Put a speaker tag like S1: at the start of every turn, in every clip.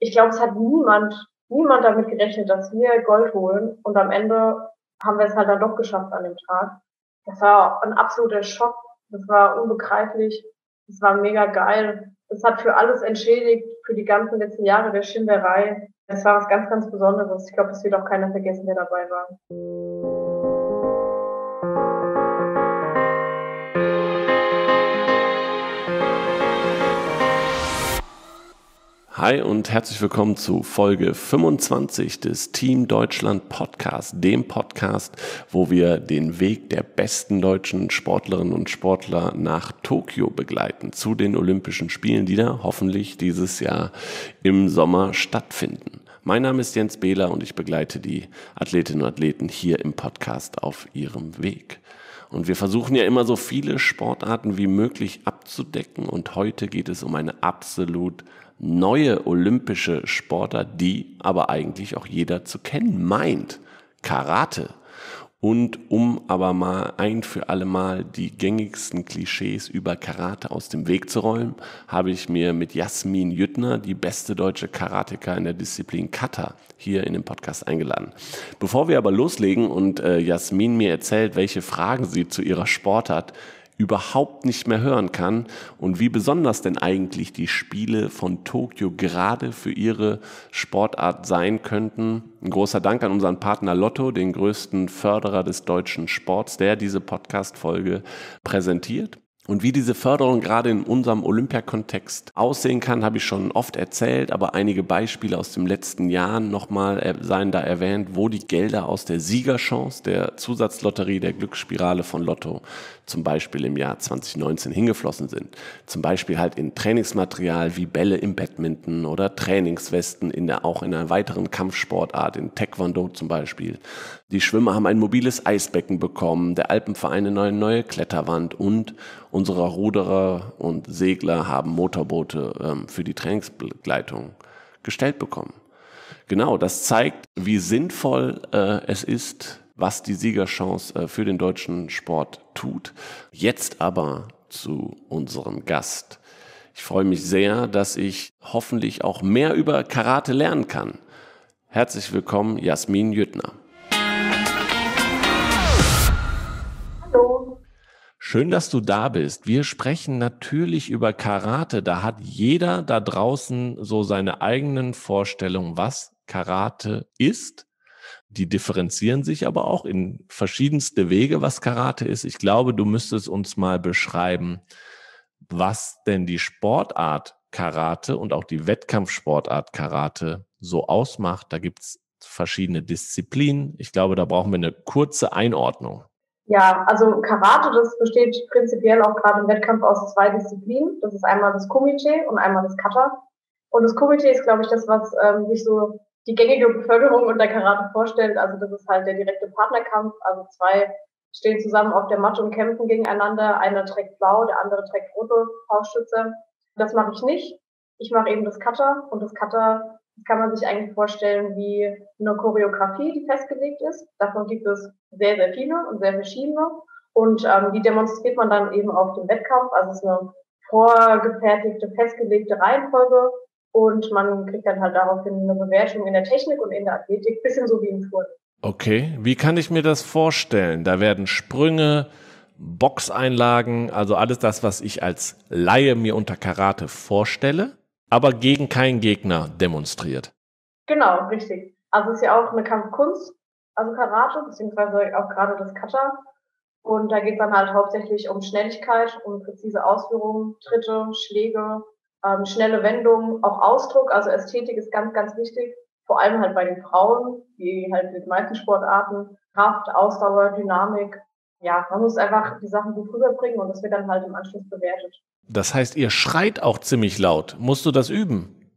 S1: ich glaube, es hat niemand, niemand damit gerechnet, dass wir Gold holen. Und am Ende haben wir es halt dann doch geschafft an dem Tag. Das war ein absoluter Schock. Das war unbegreiflich. Das war mega geil. Das hat für alles entschädigt, für die ganzen letzten Jahre der Schinderei. Das war was ganz, ganz Besonderes. Ich glaube, das wird auch keiner vergessen, der dabei war.
S2: Hi und herzlich willkommen zu Folge 25 des Team Deutschland Podcast, dem Podcast, wo wir den Weg der besten deutschen Sportlerinnen und Sportler nach Tokio begleiten, zu den Olympischen Spielen, die da hoffentlich dieses Jahr im Sommer stattfinden. Mein Name ist Jens Behler und ich begleite die Athletinnen und Athleten hier im Podcast auf ihrem Weg. Und wir versuchen ja immer so viele Sportarten wie möglich abzudecken. Und heute geht es um eine absolut neue olympische Sportart, die aber eigentlich auch jeder zu kennen meint. Karate. Und um aber mal ein für alle Mal die gängigsten Klischees über Karate aus dem Weg zu räumen, habe ich mir mit Jasmin Jüttner, die beste deutsche Karateka in der Disziplin Kata, hier in den Podcast eingeladen. Bevor wir aber loslegen und äh, Jasmin mir erzählt, welche Fragen sie zu ihrer Sportart überhaupt nicht mehr hören kann und wie besonders denn eigentlich die Spiele von Tokio gerade für ihre Sportart sein könnten. Ein großer Dank an unseren Partner Lotto, den größten Förderer des deutschen Sports, der diese Podcast-Folge präsentiert. Und wie diese Förderung gerade in unserem Olympiakontext aussehen kann, habe ich schon oft erzählt, aber einige Beispiele aus den letzten Jahren nochmal seien da erwähnt, wo die Gelder aus der Siegerchance, der Zusatzlotterie der Glücksspirale von Lotto zum Beispiel im Jahr 2019 hingeflossen sind. Zum Beispiel halt in Trainingsmaterial wie Bälle im Badminton oder Trainingswesten in der, auch in einer weiteren Kampfsportart, in Taekwondo zum Beispiel. Die Schwimmer haben ein mobiles Eisbecken bekommen, der Alpenverein eine neue, Kletterwand und unsere Ruderer und Segler haben Motorboote ähm, für die Trainingsbegleitung gestellt bekommen. Genau, das zeigt, wie sinnvoll äh, es ist, was die Siegerchance äh, für den deutschen Sport tut. Jetzt aber zu unserem Gast. Ich freue mich sehr, dass ich hoffentlich auch mehr über Karate lernen kann. Herzlich willkommen, Jasmin Jüttner.
S1: Hallo.
S2: Schön, dass du da bist. Wir sprechen natürlich über Karate. Da hat jeder da draußen so seine eigenen Vorstellungen, was Karate ist die differenzieren sich aber auch in verschiedenste Wege, was Karate ist. Ich glaube, du müsstest uns mal beschreiben, was denn die Sportart Karate und auch die Wettkampfsportart Karate so ausmacht. Da gibt es verschiedene Disziplinen. Ich glaube, da brauchen wir eine kurze Einordnung.
S1: Ja, also Karate, das besteht prinzipiell auch gerade im Wettkampf aus zwei Disziplinen. Das ist einmal das Kumite und einmal das Kata. Und das Kumite ist, glaube ich, das, was ähm, sich so die gängige Bevölkerung unter Karate vorstellt. Also das ist halt der direkte Partnerkampf. Also zwei stehen zusammen auf der Matte und kämpfen gegeneinander. Einer trägt blau, der andere trägt rote Faustschütze. Das mache ich nicht. Ich mache eben das Cutter und das Cutter das kann man sich eigentlich vorstellen wie eine Choreografie, die festgelegt ist. Davon gibt es sehr, sehr viele und sehr verschiedene. Und ähm, die demonstriert man dann eben auf dem Wettkampf. Also es ist eine vorgefertigte, festgelegte Reihenfolge und man kriegt dann halt daraufhin eine Bewertung in der Technik und in der Athletik, bisschen so wie im Turnen.
S2: Okay, wie kann ich mir das vorstellen? Da werden Sprünge, Boxeinlagen, also alles das, was ich als Laie mir unter Karate vorstelle, aber gegen keinen Gegner demonstriert.
S1: Genau, richtig. Also es ist ja auch eine Kampfkunst, also Karate, beziehungsweise auch gerade das Kata. Und da geht es dann halt hauptsächlich um Schnelligkeit, um präzise Ausführungen, Tritte, Schläge, ähm, schnelle Wendungen, auch Ausdruck, also Ästhetik ist ganz, ganz wichtig, vor allem halt bei den Frauen, wie halt mit den meisten Sportarten, Kraft, Ausdauer, Dynamik. Ja, man muss einfach die Sachen gut rüberbringen und das wird dann halt im Anschluss bewertet.
S2: Das heißt, ihr schreit auch ziemlich laut. Musst du das üben?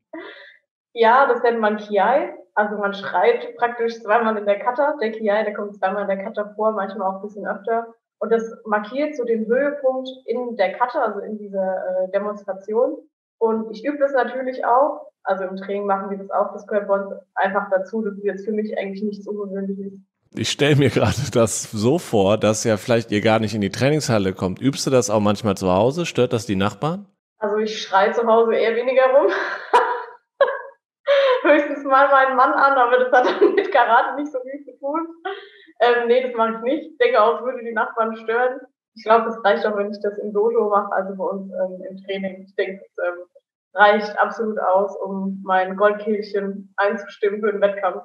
S1: Ja, das nennt man Kiai. Also man schreit praktisch zweimal in der Kata. Der Kiai, der kommt zweimal in der Kata vor, manchmal auch ein bisschen öfter. Und das markiert so den Höhepunkt in der Kata, also in dieser äh, Demonstration. Und ich übe das natürlich auch. Also im Training machen wir das auch. Das gehört bei uns einfach dazu. Das ist jetzt für mich eigentlich nichts Ungewöhnliches.
S2: Ich stelle mir gerade das so vor, dass ja vielleicht ihr gar nicht in die Trainingshalle kommt. Übst du das auch manchmal zu Hause? Stört das die Nachbarn?
S1: Also ich schreie zu Hause eher weniger rum. höchstens mal meinen Mann an, aber das hat dann mit Karate nicht so viel zu tun. Ähm, nee, das mache ich nicht. Ich denke auch, es würde die Nachbarn stören. Ich glaube, es reicht auch, wenn ich das im Dojo mache, also bei uns ähm, im Training. Ich denke, es ähm, reicht absolut aus, um mein Goldkehlchen einzustimmen für den Wettkampf.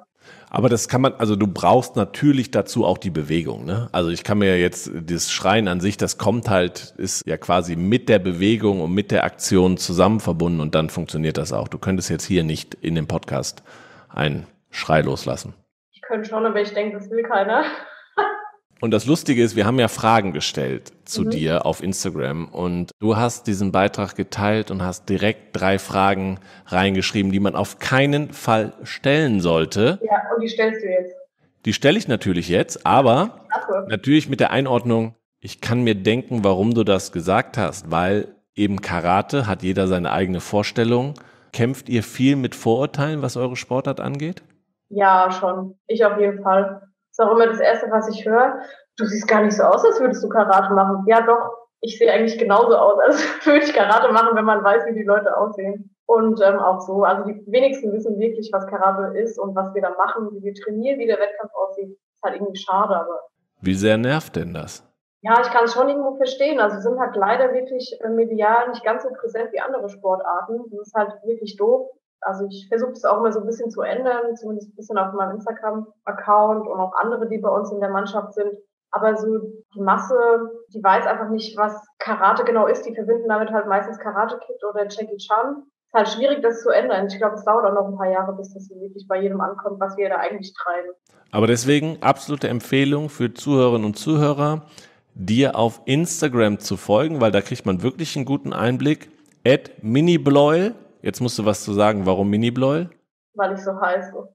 S2: Aber das kann man, also du brauchst natürlich dazu auch die Bewegung. Ne? Also ich kann mir jetzt das Schreien an sich, das kommt halt, ist ja quasi mit der Bewegung und mit der Aktion zusammen verbunden und dann funktioniert das auch. Du könntest jetzt hier nicht in dem Podcast einen Schrei loslassen.
S1: Ich könnte schon, aber ich denke, das will keiner.
S2: Und das Lustige ist, wir haben ja Fragen gestellt zu mhm. dir auf Instagram und du hast diesen Beitrag geteilt und hast direkt drei Fragen reingeschrieben, die man auf keinen Fall stellen sollte.
S1: Ja, und die stellst du jetzt.
S2: Die stelle ich natürlich jetzt, aber
S1: Achso.
S2: natürlich mit der Einordnung, ich kann mir denken, warum du das gesagt hast, weil eben Karate hat jeder seine eigene Vorstellung. Kämpft ihr viel mit Vorurteilen, was eure Sportart angeht?
S1: Ja, schon. Ich auf jeden Fall ist auch immer das Erste, was ich höre. Du siehst gar nicht so aus, als würdest du Karate machen. Ja, doch. Ich sehe eigentlich genauso aus, als würde ich Karate machen, wenn man weiß, wie die Leute aussehen. Und ähm, auch so. Also die wenigsten wissen wirklich, was Karate ist und was wir da machen, wie wir trainieren, wie der Wettkampf aussieht. Ist halt irgendwie schade, aber.
S2: Wie sehr nervt denn das?
S1: Ja, ich kann es schon irgendwo verstehen. Also sind halt leider wirklich äh, medial nicht ganz so präsent wie andere Sportarten. Das ist halt wirklich doof also ich versuche es auch immer so ein bisschen zu ändern, zumindest ein bisschen auf meinem Instagram-Account und auch andere, die bei uns in der Mannschaft sind. Aber so die Masse, die weiß einfach nicht, was Karate genau ist. Die verbinden damit halt meistens Karate Kid oder Jackie Chan. Es ist halt schwierig, das zu ändern. Ich glaube, es dauert auch noch ein paar Jahre, bis das wirklich bei jedem ankommt, was wir da eigentlich treiben.
S2: Aber deswegen absolute Empfehlung für Zuhörerinnen und Zuhörer, dir auf Instagram zu folgen, weil da kriegt man wirklich einen guten Einblick. At minibloil Jetzt musst du was zu sagen. Warum Mini Bloil?
S1: Weil ich so heiße.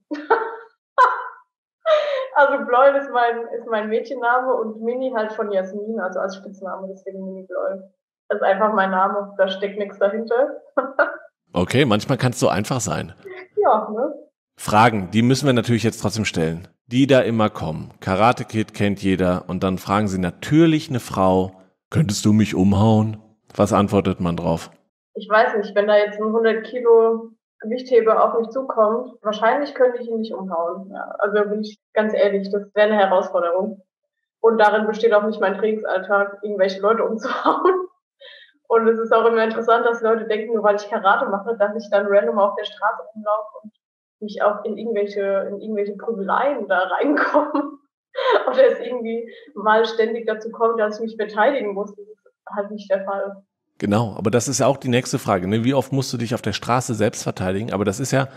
S1: also Bloil ist mein, ist mein Mädchenname und Mini halt von Jasmin, also als Spitzname, deswegen Mini Bloil. Das ist einfach mein Name, da steckt nichts dahinter.
S2: okay, manchmal kann es so einfach sein.
S1: Ja, ne?
S2: Fragen, die müssen wir natürlich jetzt trotzdem stellen. Die da immer kommen. Karate Kid kennt jeder und dann fragen sie natürlich eine Frau, könntest du mich umhauen? Was antwortet man drauf?
S1: Ich weiß nicht, wenn da jetzt ein 100 Kilo Gewichtheber auf mich zukommt, wahrscheinlich könnte ich ihn nicht umhauen. Ja, also bin ich ganz ehrlich, das wäre eine Herausforderung. Und darin besteht auch nicht mein Trainingsalltag, irgendwelche Leute umzuhauen. Und es ist auch immer interessant, dass Leute denken, nur weil ich Karate mache, dass ich dann random auf der Straße rumlaufe und mich auch in irgendwelche, in irgendwelche Prügeleien da reinkomme. Oder es irgendwie mal ständig dazu kommt, dass ich mich verteidigen muss. Das ist halt nicht der Fall.
S2: Genau, aber das ist ja auch die nächste Frage. Ne? Wie oft musst du dich auf der Straße selbst verteidigen? Aber das ist ja,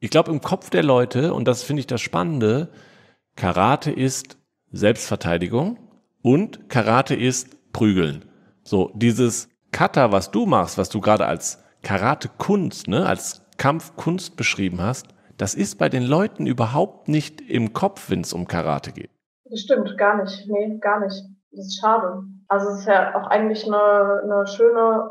S2: ich glaube, im Kopf der Leute, und das finde ich das Spannende, Karate ist Selbstverteidigung und Karate ist Prügeln. So, dieses Kata, was du machst, was du gerade als Karate-Kunst, ne, als Kampfkunst beschrieben hast, das ist bei den Leuten überhaupt nicht im Kopf, wenn es um Karate geht.
S1: Das stimmt, gar nicht. Nee, gar nicht. Das ist schade. Also es ist ja auch eigentlich eine, eine schöne,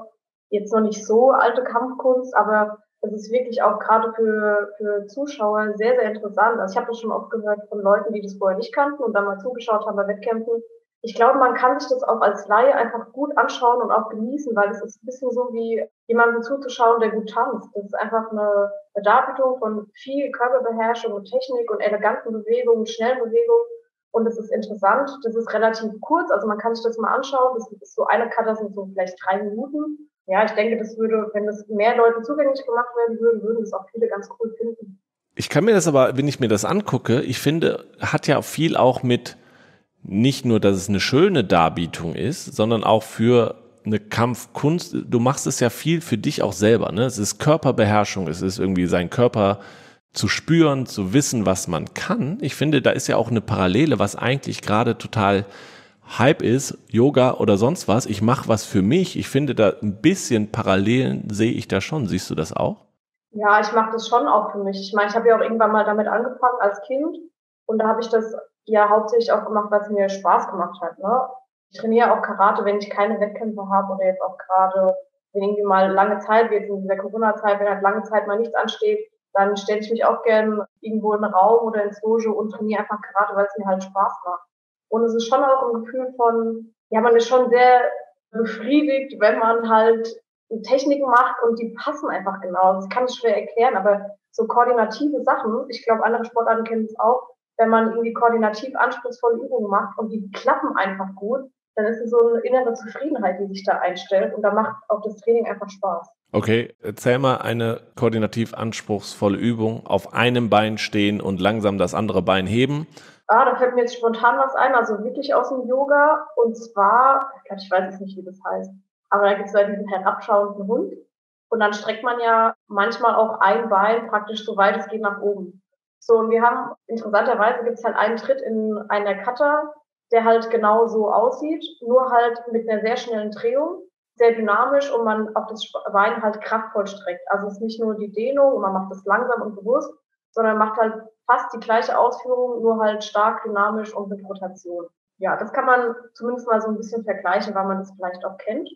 S1: jetzt noch nicht so alte Kampfkunst, aber es ist wirklich auch gerade für, für Zuschauer sehr, sehr interessant. Also ich habe das schon oft gehört von Leuten, die das vorher nicht kannten und dann mal zugeschaut haben bei Wettkämpfen. Ich glaube, man kann sich das auch als Laie einfach gut anschauen und auch genießen, weil es ist ein bisschen so wie jemandem zuzuschauen, der gut tanzt. Das ist einfach eine, Darbietung von viel Körperbeherrschung und Technik und eleganten Bewegungen, schnellen Bewegungen. Und es ist interessant, das ist relativ kurz, also man kann sich das mal anschauen. Das ist so eine Karte, das sind so vielleicht drei Minuten. Ja, ich denke, das würde, wenn das mehr Leuten zugänglich gemacht werden würde, würden das auch viele ganz cool finden.
S2: Ich kann mir das aber, wenn ich mir das angucke, ich finde, hat ja viel auch mit nicht nur, dass es eine schöne Darbietung ist, sondern auch für eine Kampfkunst. Du machst es ja viel für dich auch selber. Ne? Es ist Körperbeherrschung, es ist irgendwie sein Körper zu spüren, zu wissen, was man kann. Ich finde, da ist ja auch eine Parallele, was eigentlich gerade total Hype ist, Yoga oder sonst was. Ich mache was für mich. Ich finde, da ein bisschen Parallelen sehe ich da schon. Siehst du das auch?
S1: Ja, ich mache das schon auch für mich. Ich meine, ich habe ja auch irgendwann mal damit angefangen als Kind und da habe ich das ja hauptsächlich auch gemacht, es mir Spaß gemacht hat. Ne? Ich trainiere auch Karate, wenn ich keine Wettkämpfe habe oder jetzt auch gerade, wenn irgendwie mal lange Zeit, wie jetzt in dieser Corona-Zeit, wenn halt lange Zeit mal nichts ansteht, dann stelle ich mich auch gern irgendwo in einen Raum oder ins Dojo und trainiere einfach Karate, weil es mir halt Spaß macht. Und es ist schon auch ein Gefühl von, ja, man ist schon sehr befriedigt, wenn man halt Techniken macht und die passen einfach genau. Das kann ich schwer erklären, aber so koordinative Sachen, ich glaube, andere Sportarten kennen es auch, wenn man irgendwie koordinativ anspruchsvolle Übungen macht und die klappen einfach gut, dann ist es so eine innere Zufriedenheit, die sich da einstellt und da macht auch das Training einfach Spaß.
S2: Okay, erzähl mal eine koordinativ anspruchsvolle Übung. Auf einem Bein stehen und langsam das andere Bein heben.
S1: Ah, da fällt mir jetzt spontan was ein, also wirklich aus dem Yoga. Und zwar, ich weiß jetzt nicht, wie das heißt, aber da gibt es ja diesen herabschauenden Hund. Und dann streckt man ja manchmal auch ein Bein praktisch so weit es geht nach oben. So, und wir haben, interessanterweise gibt es halt einen Tritt in einer Kata, der halt genau so aussieht, nur halt mit einer sehr schnellen Drehung, sehr dynamisch und man auf das Bein halt kraftvoll streckt. Also es ist nicht nur die Dehnung und man macht das langsam und bewusst, sondern macht halt fast die gleiche Ausführung, nur halt stark dynamisch und mit Rotation. Ja, das kann man zumindest mal so ein bisschen vergleichen, weil man das vielleicht auch kennt.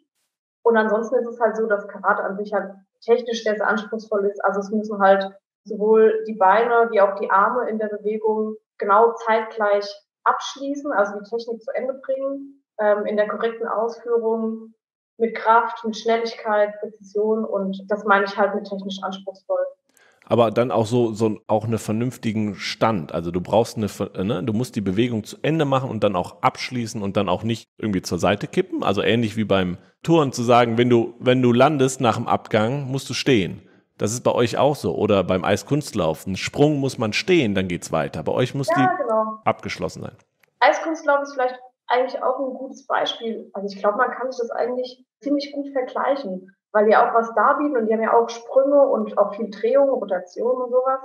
S1: Und ansonsten ist es halt so, dass Karate an sich halt technisch sehr, sehr anspruchsvoll ist. Also es müssen halt sowohl die Beine wie auch die Arme in der Bewegung genau zeitgleich abschließen, also die Technik zu Ende bringen, ähm, in der korrekten Ausführung, mit Kraft, mit Schnelligkeit, Präzision und das meine ich halt mit technisch anspruchsvoll
S2: aber dann auch so, so auch einen vernünftigen Stand. Also du brauchst eine, ne, du musst die Bewegung zu Ende machen und dann auch abschließen und dann auch nicht irgendwie zur Seite kippen. Also ähnlich wie beim Touren zu sagen, wenn du, wenn du landest nach dem Abgang, musst du stehen. Das ist bei euch auch so. Oder beim Eiskunstlauf. Ein Sprung muss man stehen, dann geht's weiter. Bei euch muss ja, die genau. abgeschlossen sein.
S1: Eiskunstlauf ist vielleicht eigentlich auch ein gutes Beispiel. Also ich glaube, man kann sich das eigentlich ziemlich gut vergleichen weil die auch was darbieten und die haben ja auch Sprünge und auch viel Drehung, Rotation und sowas.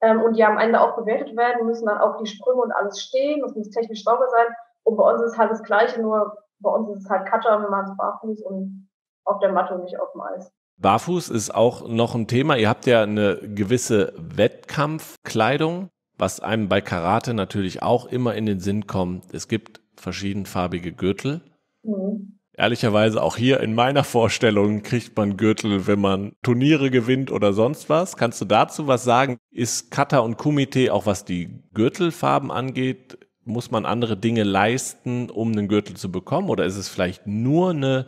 S1: Ähm, und die am Ende auch bewertet werden, müssen dann auch die Sprünge und alles stehen, das muss technisch sauber sein. Und bei uns ist halt das Gleiche, nur bei uns ist es halt Cutter, wir machen es barfuß und auf der Matte und nicht auf dem Eis.
S2: Barfuß ist auch noch ein Thema. Ihr habt ja eine gewisse Wettkampfkleidung, was einem bei Karate natürlich auch immer in den Sinn kommt. Es gibt verschiedenfarbige Gürtel. Mhm. Ehrlicherweise auch hier in meiner Vorstellung kriegt man Gürtel, wenn man Turniere gewinnt oder sonst was. Kannst du dazu was sagen? Ist Kata und Kumite auch was die Gürtelfarben angeht, muss man andere Dinge leisten, um einen Gürtel zu bekommen? Oder ist es vielleicht nur eine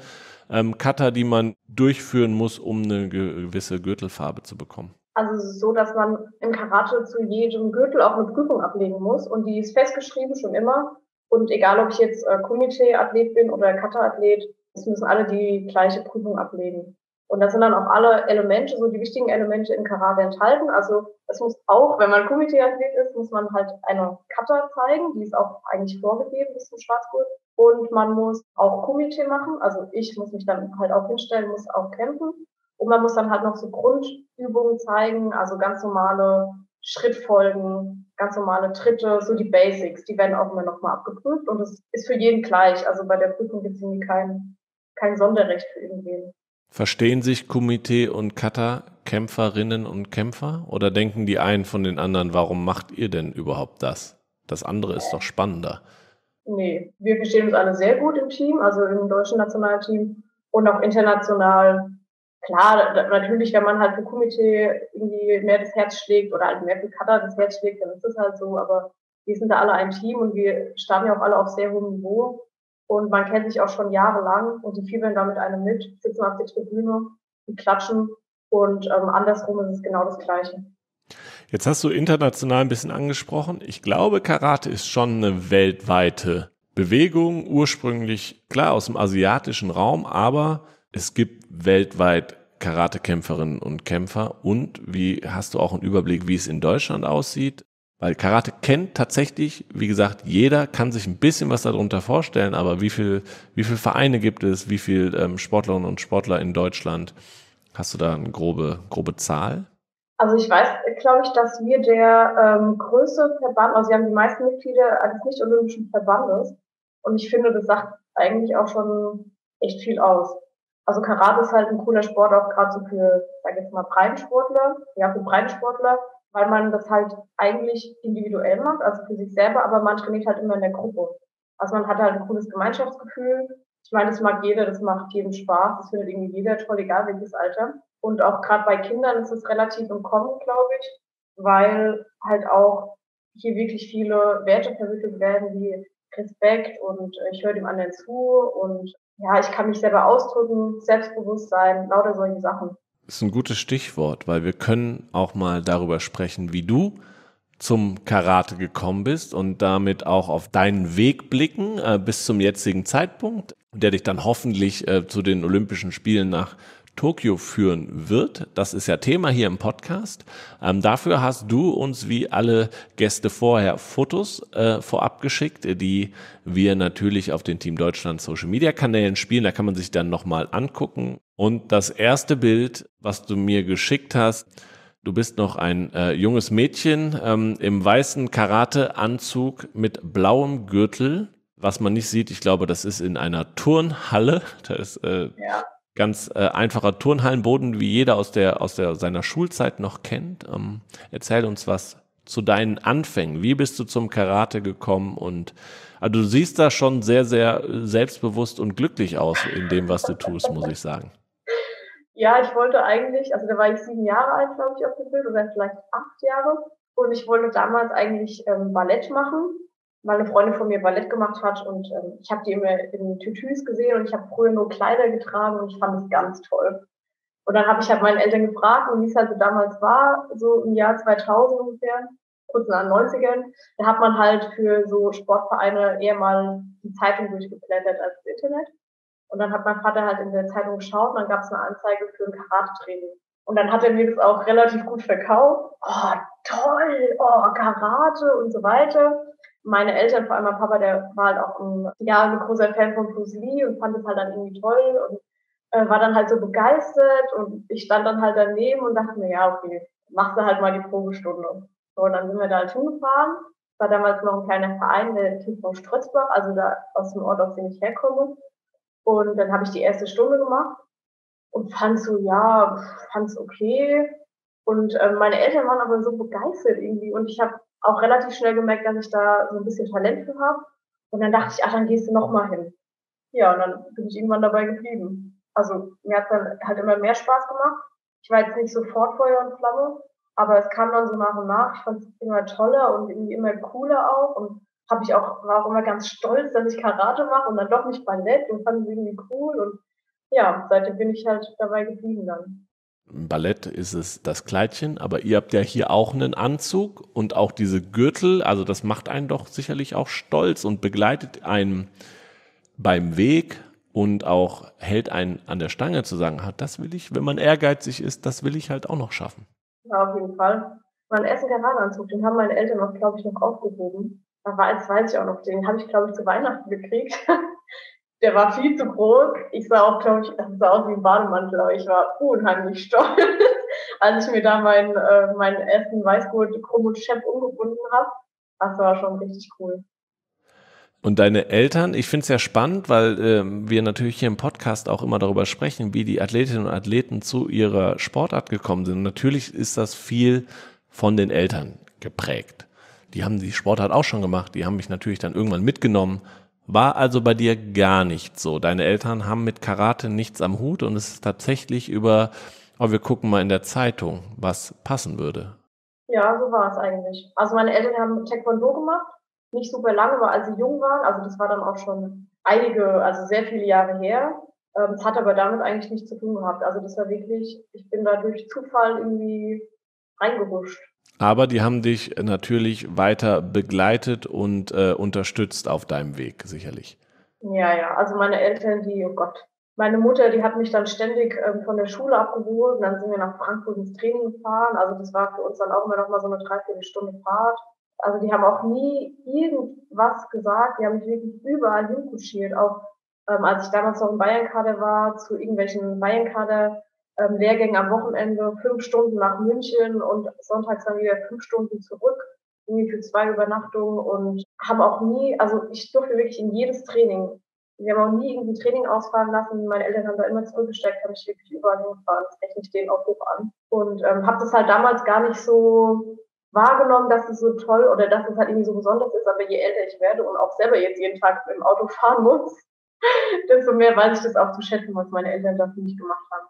S2: ähm, Kata, die man durchführen muss, um eine gewisse Gürtelfarbe zu bekommen?
S1: Also es ist so, dass man im Karate zu jedem Gürtel auch eine Prüfung ablegen muss und die ist festgeschrieben schon immer. Und egal, ob ich jetzt äh, Kumite-Athlet bin oder Kata-Athlet, es müssen alle die gleiche Prüfung ablegen. Und da sind dann auch alle Elemente, so die wichtigen Elemente in Karate enthalten. Also es muss auch, wenn man Kumite-Athlet ist, muss man halt eine Kata zeigen, die ist auch eigentlich vorgegeben bis zum Schwarzgurt. Und man muss auch Kumite machen, also ich muss mich dann halt auch hinstellen, muss auch kämpfen. Und man muss dann halt noch so Grundübungen zeigen, also ganz normale Schrittfolgen, ganz normale Tritte, so die Basics, die werden auch immer nochmal abgeprüft und es ist für jeden gleich. Also bei der Prüfung gibt es irgendwie kein, kein Sonderrecht für irgendwen.
S2: Verstehen sich Komitee und Kata Kämpferinnen und Kämpfer oder denken die einen von den anderen, warum macht ihr denn überhaupt das? Das andere ist doch spannender.
S1: Nee, wir verstehen uns alle sehr gut im Team, also im deutschen Nationalteam und auch international. Klar, natürlich, wenn man halt für Komitee irgendwie mehr das Herz schlägt oder halt mehr für Cutter das Herz schlägt, dann ist das halt so, aber wir sind da alle ein Team und wir starten ja auch alle auf sehr hohem Niveau. Und man kennt sich auch schon jahrelang und die fiebeln da mit einem mit, sitzen auf der Tribüne, die klatschen. Und ähm, andersrum ist es genau das Gleiche.
S2: Jetzt hast du international ein bisschen angesprochen. Ich glaube, Karate ist schon eine weltweite Bewegung, ursprünglich klar aus dem asiatischen Raum, aber es gibt weltweit Karatekämpferinnen und Kämpfer und wie hast du auch einen Überblick, wie es in Deutschland aussieht? Weil Karate kennt tatsächlich, wie gesagt, jeder kann sich ein bisschen was darunter vorstellen, aber wie viel, wie viel Vereine gibt es, wie viel ähm, Sportlerinnen und Sportler in Deutschland? Hast du da eine grobe, grobe Zahl?
S1: Also ich weiß, glaube ich, dass wir der ähm, größte Verband, also wir haben die meisten Mitglieder eines nicht-olympischen Verbandes und ich finde, das sagt eigentlich auch schon echt viel aus. Also Karate ist halt ein cooler Sport, auch gerade so für, sag jetzt mal, Breitensportler, ja, für Breitensportler, weil man das halt eigentlich individuell macht, also für sich selber, aber man trainiert halt immer in der Gruppe. Also man hat halt ein cooles Gemeinschaftsgefühl. Ich meine, das mag jeder, das macht jedem Spaß, das findet irgendwie jeder toll, egal welches Alter. Und auch gerade bei Kindern ist es relativ im Kommen, glaube ich, weil halt auch hier wirklich viele Werte vermittelt werden, wie Respekt und äh, ich höre dem anderen zu und ja, ich kann mich selber ausdrücken, Selbstbewusstsein, lauter solche Sachen.
S2: Das ist ein gutes Stichwort, weil wir können auch mal darüber sprechen, wie du zum Karate gekommen bist und damit auch auf deinen Weg blicken äh, bis zum jetzigen Zeitpunkt, der dich dann hoffentlich äh, zu den Olympischen Spielen nach Tokio führen wird. Das ist ja Thema hier im Podcast. Ähm, dafür hast du uns wie alle Gäste vorher Fotos äh, vorab geschickt, die wir natürlich auf den Team Deutschland Social Media Kanälen spielen. Da kann man sich dann nochmal angucken. Und das erste Bild, was du mir geschickt hast, Du bist noch ein äh, junges Mädchen ähm, im weißen Karate-Anzug mit blauem Gürtel. Was man nicht sieht, ich glaube, das ist in einer Turnhalle. Da ist äh, ja ganz äh, einfacher Turnhallenboden, wie jeder aus der aus der seiner Schulzeit noch kennt. Ähm, erzähl uns was zu deinen Anfängen. Wie bist du zum Karate gekommen? Und also du siehst da schon sehr sehr selbstbewusst und glücklich aus in dem, was du tust, muss ich sagen.
S1: Ja, ich wollte eigentlich, also da war ich sieben Jahre alt, glaube ich, auf dem Bild, oder vielleicht acht Jahre. Und ich wollte damals eigentlich ähm, Ballett machen weil eine Freundin von mir Ballett gemacht hat und ähm, ich habe die immer in Tütüs gesehen und ich habe früher nur Kleider getragen und ich fand es ganz toll. Und dann habe ich halt meinen Eltern gefragt und wie es halt so damals war, so im Jahr 2000 ungefähr, kurz nach den 90ern, da hat man halt für so Sportvereine eher mal die Zeitung durchgeblättert als das Internet. Und dann hat mein Vater halt in der Zeitung geschaut und dann gab es eine Anzeige für ein Karate-Training. Und dann hat er mir das auch relativ gut verkauft. Oh, toll, oh, Karate und so weiter meine Eltern, vor allem mein Papa, der war halt auch ein, ja, ein großer Fan von Bruce Lee und fand es halt dann irgendwie toll und äh, war dann halt so begeistert und ich stand dann halt daneben und dachte mir, ja, okay, machst du halt mal die Probestunde. So, und dann sind wir da halt hingefahren. War damals noch ein kleiner Verein, der TV Strötzbach, also da aus dem Ort, aus dem ich herkomme. Und dann habe ich die erste Stunde gemacht und fand so, ja, fand's okay. Und äh, meine Eltern waren aber so begeistert irgendwie. Und ich habe auch relativ schnell gemerkt, dass ich da so ein bisschen Talent für habe. Und dann dachte ich, ach, dann gehst du noch mal hin. Ja, und dann bin ich irgendwann dabei geblieben. Also mir hat dann halt immer mehr Spaß gemacht. Ich war jetzt nicht sofort Feuer und Flamme, aber es kam dann so nach und nach. Ich fand es immer toller und irgendwie immer cooler auch. Und habe ich auch, war auch immer ganz stolz, dass ich Karate mache und dann doch nicht Ballett und fand es irgendwie cool. Und ja, seitdem bin ich halt dabei geblieben dann.
S2: Im Ballett ist es das Kleidchen, aber ihr habt ja hier auch einen Anzug und auch diese Gürtel, also das macht einen doch sicherlich auch stolz und begleitet einen beim Weg und auch hält einen an der Stange zu sagen, ah, das will ich, wenn man ehrgeizig ist, das will ich halt auch noch schaffen.
S1: Ja, auf jeden Fall. Mein ersten Karawananzug, den haben meine Eltern auch, glaube ich, noch aufgehoben. Da war, jetzt weiß ich auch noch, den habe ich, glaube ich, zu Weihnachten gekriegt. der war viel zu groß. Ich sah auch, glaube ich, sah aus wie ein Bademantel, aber ich war unheimlich stolz, als ich mir da meinen äh, meinen ersten Weißgurt Krumm und Schepp umgebunden habe. Das war schon richtig cool.
S2: Und deine Eltern, ich finde es ja spannend, weil äh, wir natürlich hier im Podcast auch immer darüber sprechen, wie die Athletinnen und Athleten zu ihrer Sportart gekommen sind. Und natürlich ist das viel von den Eltern geprägt. Die haben die Sportart auch schon gemacht, die haben mich natürlich dann irgendwann mitgenommen war also bei dir gar nicht so. Deine Eltern haben mit Karate nichts am Hut und es ist tatsächlich über, oh, wir gucken mal in der Zeitung, was passen würde.
S1: Ja, so war es eigentlich. Also meine Eltern haben Taekwondo gemacht, nicht super lange, aber als sie jung waren, also das war dann auch schon einige, also sehr viele Jahre her. Ähm, es hat aber damit eigentlich nichts zu tun gehabt. Also das war wirklich, ich bin da durch Zufall irgendwie reingehuscht.
S2: Aber die haben dich natürlich weiter begleitet und äh, unterstützt auf deinem Weg, sicherlich.
S1: Ja, ja. Also meine Eltern, die, oh Gott. Meine Mutter, die hat mich dann ständig ähm, von der Schule abgeholt und dann sind wir nach Frankfurt ins Training gefahren. Also das war für uns dann auch immer noch mal so eine Dreiviertelstunde Fahrt. Also die haben auch nie irgendwas gesagt. Die haben mich wirklich überall hinkuschiert. Auch ähm, als ich damals noch im Bayernkader war, zu irgendwelchen Bayernkader ähm, Lehrgänge am Wochenende, fünf Stunden nach München und sonntags dann wieder fünf Stunden zurück, irgendwie für zwei Übernachtungen und haben auch nie, also ich durfte wirklich in jedes Training. Wir haben auch nie irgendwie Training ausfahren lassen. Meine Eltern haben da immer zurückgesteckt, habe ich wirklich überall hingefahren. Das rechne ich denen auch hoch an. Und ähm, habe das halt damals gar nicht so wahrgenommen, dass es so toll oder dass es halt irgendwie so besonders ist. Aber je älter ich werde und auch selber jetzt jeden Tag im Auto fahren muss, desto mehr weiß ich das auch zu schätzen, was meine Eltern dafür nicht gemacht haben.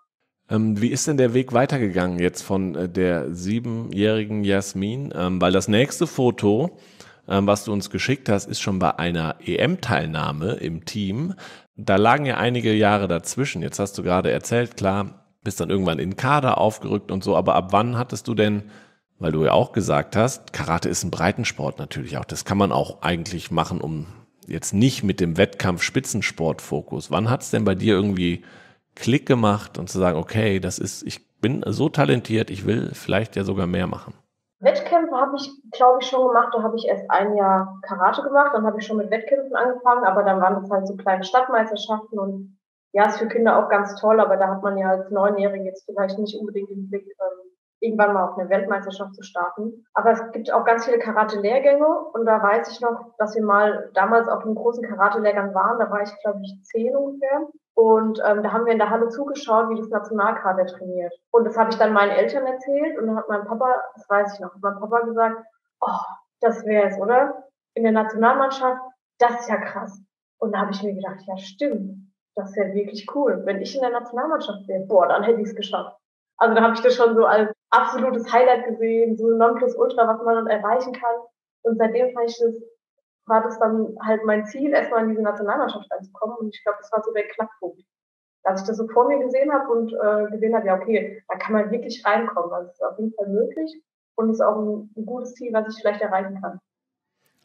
S2: Ähm, wie ist denn der Weg weitergegangen jetzt von äh, der siebenjährigen Jasmin? Ähm, weil das nächste Foto, ähm, was du uns geschickt hast, ist schon bei einer EM-Teilnahme im Team. Da lagen ja einige Jahre dazwischen. Jetzt hast du gerade erzählt, klar, bist dann irgendwann in Kader aufgerückt und so. Aber ab wann hattest du denn, weil du ja auch gesagt hast, Karate ist ein Breitensport natürlich auch. Das kann man auch eigentlich machen, um jetzt nicht mit dem Wettkampf Spitzensport-Fokus. Wann hat es denn bei dir irgendwie Klick gemacht und zu sagen, okay, das ist, ich bin so talentiert, ich will vielleicht ja sogar mehr machen?
S1: Wettkämpfe habe ich, glaube ich, schon gemacht. Da habe ich erst ein Jahr Karate gemacht, dann habe ich schon mit Wettkämpfen angefangen, aber dann waren das halt so kleine Stadtmeisterschaften und ja, ist für Kinder auch ganz toll, aber da hat man ja als Neunjährige jetzt vielleicht nicht unbedingt den Blick, ähm, irgendwann mal auf eine Weltmeisterschaft zu starten. Aber es gibt auch ganz viele Karate-Lehrgänge und da weiß ich noch, dass wir mal damals auf einem großen Karate-Lehrgang waren. Da war ich, glaube ich, zehn ungefähr. Und ähm, da haben wir in der Halle zugeschaut, wie das Nationalkader trainiert. Und das habe ich dann meinen Eltern erzählt und dann hat mein Papa, das weiß ich noch, mein Papa gesagt, oh, das wäre es, oder? In der Nationalmannschaft, das ist ja krass. Und da habe ich mir gedacht, ja stimmt, das wäre wirklich cool. Wenn ich in der Nationalmannschaft wäre, boah, dann hätte ich es geschafft. Also da habe ich das schon so als absolutes Highlight gesehen, so ein Nonplusultra, was man dann erreichen kann. Und seitdem fand ich das, war das dann halt mein Ziel, erstmal in diese Nationalmannschaft reinzukommen. Und ich glaube, das war so der Knackpunkt. Als ich das so vor mir gesehen habe und äh, gesehen habe, ja, okay, da kann man wirklich reinkommen. Also es ist auf jeden Fall möglich und es ist auch ein, ein gutes Ziel, was ich vielleicht erreichen kann.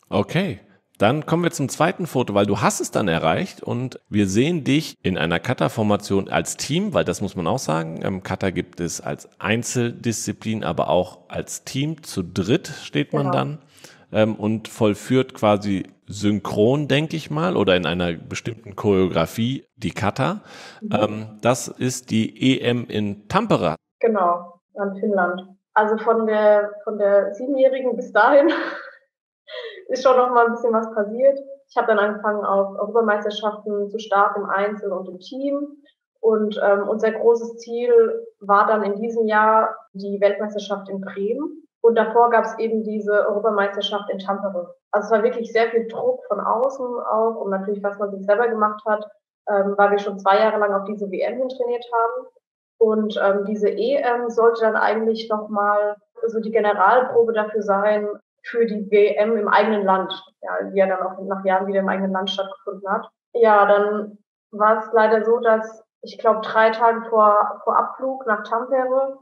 S2: Okay, dann kommen wir zum zweiten Foto, weil du hast es dann erreicht und wir sehen dich in einer Kata-Formation als Team, weil das muss man auch sagen. Im Kata gibt es als Einzeldisziplin, aber auch als Team. Zu dritt steht man genau. dann ähm, und vollführt quasi synchron, denke ich mal, oder in einer bestimmten Choreografie die Kata. Mhm. Ähm, das ist die EM in Tampere.
S1: Genau, in Finnland. Also von der, von der Siebenjährigen bis dahin ist schon noch mal ein bisschen was passiert. Ich habe dann angefangen, auf Europameisterschaften zu starten im Einzel und im Team. Und ähm, unser großes Ziel war dann in diesem Jahr die Weltmeisterschaft in Bremen. Und davor gab es eben diese Europameisterschaft in Tampere. Also es war wirklich sehr viel Druck von außen auch und natürlich, was man sich selber gemacht hat, ähm, weil wir schon zwei Jahre lang auf diese WM hin trainiert haben. Und ähm, diese EM sollte dann eigentlich nochmal so die Generalprobe dafür sein, für die WM im eigenen Land, ja, die ja dann auch nach Jahren wieder im eigenen Land stattgefunden hat. Ja, dann war es leider so, dass ich glaube drei Tage vor, vor Abflug nach Tampere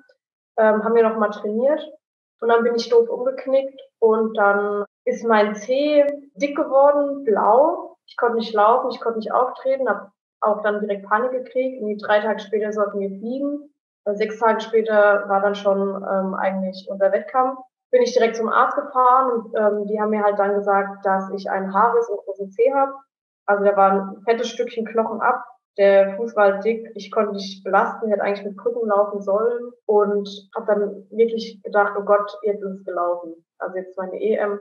S1: ähm, haben wir noch mal trainiert und dann bin ich doof umgeknickt und dann ist mein Zeh dick geworden, blau. Ich konnte nicht laufen, ich konnte nicht auftreten, habe auch dann direkt Panik gekriegt. Und drei Tage später sollten wir fliegen. Sechs Tage später war dann schon ähm, eigentlich unser Wettkampf bin ich direkt zum Arzt gefahren und ähm, die haben mir halt dann gesagt, dass ich einen Haarriss und großen Zeh habe. Also da war ein fettes Stückchen Knochen ab. Der Fuß war dick, ich konnte nicht belasten, hätte eigentlich mit Krücken laufen sollen und habe dann wirklich gedacht, oh Gott, jetzt ist es gelaufen. Also jetzt meine EM.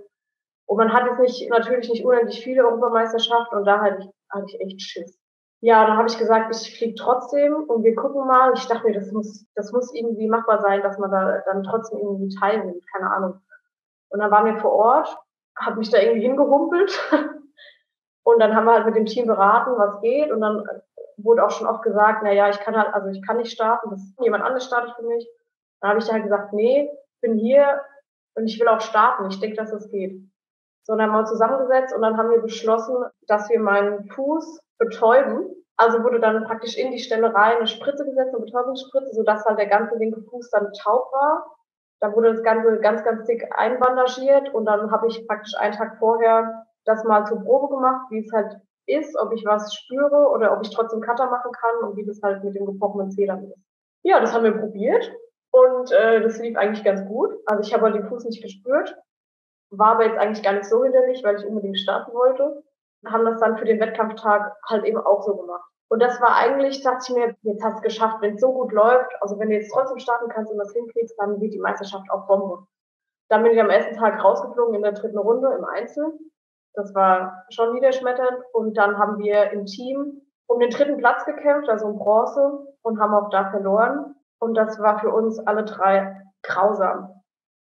S1: Und man hat jetzt nicht, natürlich nicht unendlich viele Europameisterschaften und da hatte ich, hatte ich echt Schiss ja, dann habe ich gesagt, ich fliege trotzdem und wir gucken mal. Ich dachte mir, das muss, das muss irgendwie machbar sein, dass man da dann trotzdem irgendwie teilnimmt, keine Ahnung. Und dann waren wir vor Ort, habe mich da irgendwie hingerumpelt und dann haben wir halt mit dem Team beraten, was geht und dann wurde auch schon oft gesagt, na ja, ich kann halt, also ich kann nicht starten, das jemand anderes startet für mich. Dann habe ich halt gesagt, nee, ich bin hier und ich will auch starten. Ich denke, dass es das geht. So, dann haben wir uns zusammengesetzt und dann haben wir beschlossen, dass wir meinen Fuß betäuben. Also wurde dann praktisch in die Stelle rein eine Spritze gesetzt, eine Betäubungsspritze, sodass halt der ganze linke Fuß dann taub war. Dann wurde das Ganze ganz, ganz dick einbandagiert und dann habe ich praktisch einen Tag vorher das mal zur Probe gemacht, wie es halt ist, ob ich was spüre oder ob ich trotzdem Cutter machen kann und wie das halt mit dem gebrochenen Zeh dann ist. Ja, das haben wir probiert und äh, das lief eigentlich ganz gut. Also ich habe halt den Fuß nicht gespürt, war aber jetzt eigentlich gar nicht so hinderlich, weil ich unbedingt starten wollte haben das dann für den Wettkampftag halt eben auch so gemacht. Und das war eigentlich, dachte ich mir, jetzt hast du es geschafft, wenn es so gut läuft, also wenn du jetzt trotzdem starten kannst und das hinkriegst, dann wird die Meisterschaft auch Bombe. Dann bin ich am ersten Tag rausgeflogen in der dritten Runde im Einzel. Das war schon niederschmetternd. Und dann haben wir im Team um den dritten Platz gekämpft, also um Bronze, und haben auch da verloren. Und das war für uns alle drei grausam.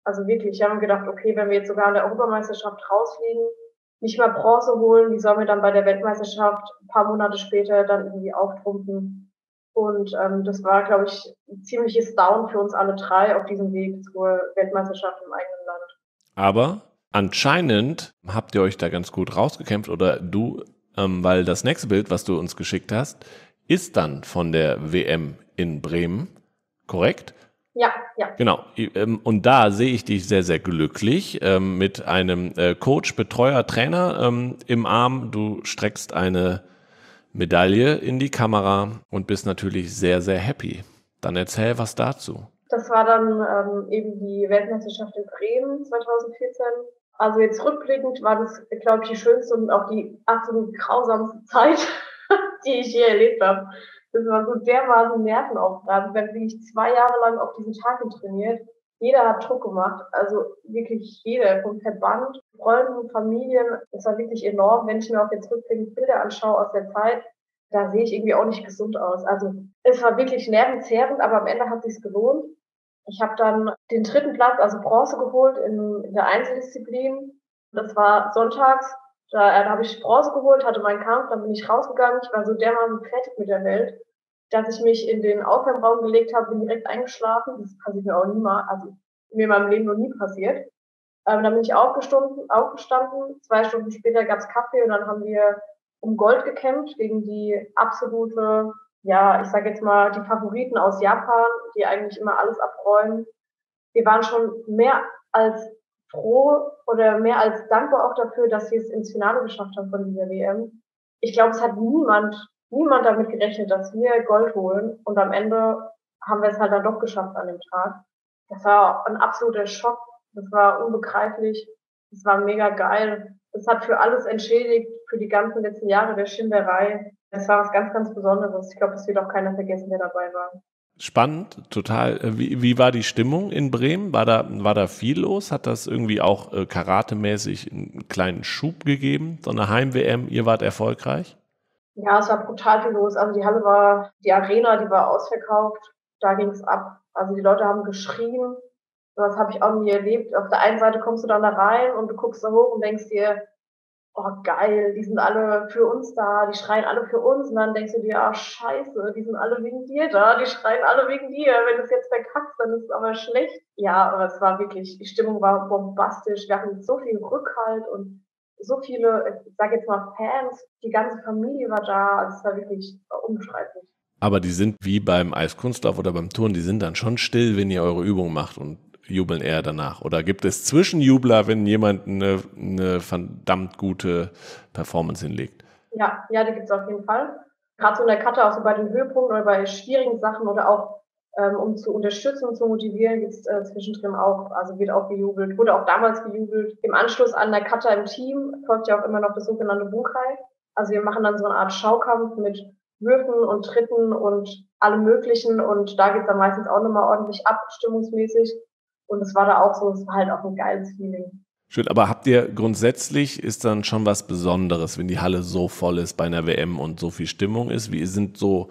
S1: Also wirklich, wir haben gedacht, okay, wenn wir jetzt sogar in der Europameisterschaft rausfliegen, nicht mal Bronze holen, die sollen wir dann bei der Weltmeisterschaft ein paar Monate später dann irgendwie auftrumpfen. Und ähm, das war, glaube ich, ein ziemliches Down für uns alle drei auf diesem Weg zur Weltmeisterschaft im eigenen Land.
S2: Aber anscheinend habt ihr euch da ganz gut rausgekämpft oder du, ähm, weil das nächste Bild, was du uns geschickt hast, ist dann von der WM in Bremen, korrekt?
S1: Ja, ja.
S2: Genau. Ähm, und da sehe ich dich sehr, sehr glücklich ähm, mit einem äh, Coach, Betreuer, Trainer ähm, im Arm. Du streckst eine Medaille in die Kamera und bist natürlich sehr, sehr happy. Dann erzähl was dazu.
S1: Das war dann eben die Weltmeisterschaft in Bremen 2014. Also jetzt rückblickend war das, glaube ich, die schönste und auch die absolut grausamste Zeit, die ich je erlebt habe. Das war so dermaßen nervenaufreibend. Wir haben wirklich zwei Jahre lang auf diesen Tag trainiert. Jeder hat Druck gemacht, also wirklich jeder, vom Verband, Freunden, Familien. Das war wirklich enorm. Wenn ich mir auch jetzt rückblickend Bilder anschaue aus der Zeit, da sehe ich irgendwie auch nicht gesund aus. Also es war wirklich nervenzehrend, aber am Ende hat sich's gelohnt. Ich habe dann den dritten Platz, also Bronze geholt in, in der Einzeldisziplin. Das war sonntags. Da, äh, da habe ich Bronze geholt, hatte meinen Kampf, dann bin ich rausgegangen. Ich war so dermaßen fertig mit der Welt, dass ich mich in den Aufwärmraum gelegt habe, bin direkt eingeschlafen. Das passiert mir auch nie mal, also mir in meinem Leben noch nie passiert. Ähm, dann bin ich aufgestanden, aufgestanden. Zwei Stunden später gab's Kaffee und dann haben wir um Gold gekämpft gegen die absolute, ja, ich sage jetzt mal, die Favoriten aus Japan, die eigentlich immer alles abräumen. Wir waren schon mehr als froh oder mehr als dankbar auch dafür, dass wir es ins Finale geschafft haben von dieser WM. Ich glaube, es hat niemand, niemand damit gerechnet, dass wir Gold holen und am Ende haben wir es halt dann doch geschafft an dem Tag. Das war ein absoluter Schock. Das war unbegreiflich. Das war mega geil. Das hat für alles entschädigt, für die ganzen letzten Jahre der Schinderei. Das war was ganz, ganz Besonderes. Ich glaube, das wird auch keiner vergessen, der dabei war.
S2: Spannend, total. Wie, wie war die Stimmung in Bremen? War da, war da viel los? Hat das irgendwie auch äh, karatemäßig einen kleinen Schub gegeben? So eine Heim-WM, ihr wart erfolgreich?
S1: Ja, es war brutal viel los. Also die Halle war, die Arena, die war ausverkauft. Da ging es ab. Also die Leute haben geschrien. Das habe ich auch nie erlebt. Auf der einen Seite kommst du dann da rein und du guckst da hoch und denkst dir, oh geil, die sind alle für uns da, die schreien alle für uns. Und dann denkst du dir, ah scheiße, die sind alle wegen dir da, die schreien alle wegen dir. Wenn du es jetzt verkackst, dann ist es aber schlecht. Ja, aber es war wirklich, die Stimmung war bombastisch. Wir hatten so viel Rückhalt und so viele, ich sag jetzt mal Fans, die ganze Familie war da. Also es war wirklich unbeschreiblich.
S2: Aber die sind wie beim Eiskunstlauf oder beim Turnen, die sind dann schon still, wenn ihr eure Übung macht und jubeln eher danach? Oder gibt es Zwischenjubler, wenn jemand eine, eine verdammt gute Performance hinlegt?
S1: Ja, ja, die gibt es auf jeden Fall. Gerade so in der Karte, auch so bei den Höhepunkten oder bei schwierigen Sachen oder auch ähm, um zu unterstützen und zu motivieren, gibt es äh, zwischendrin auch, also wird auch gejubelt, wurde auch damals gejubelt. Im Anschluss an der Kata im Team folgt ja auch immer noch das sogenannte Bunkai. Also wir machen dann so eine Art Schaukampf mit Würfen und Tritten und allem Möglichen und da geht es dann meistens auch nochmal ordentlich ab, stimmungsmäßig. Und es war da auch so, es war halt auch ein geiles Feeling.
S2: Schön, aber habt ihr grundsätzlich ist dann schon was Besonderes, wenn die Halle so voll ist bei einer WM und so viel Stimmung ist? Wie sind so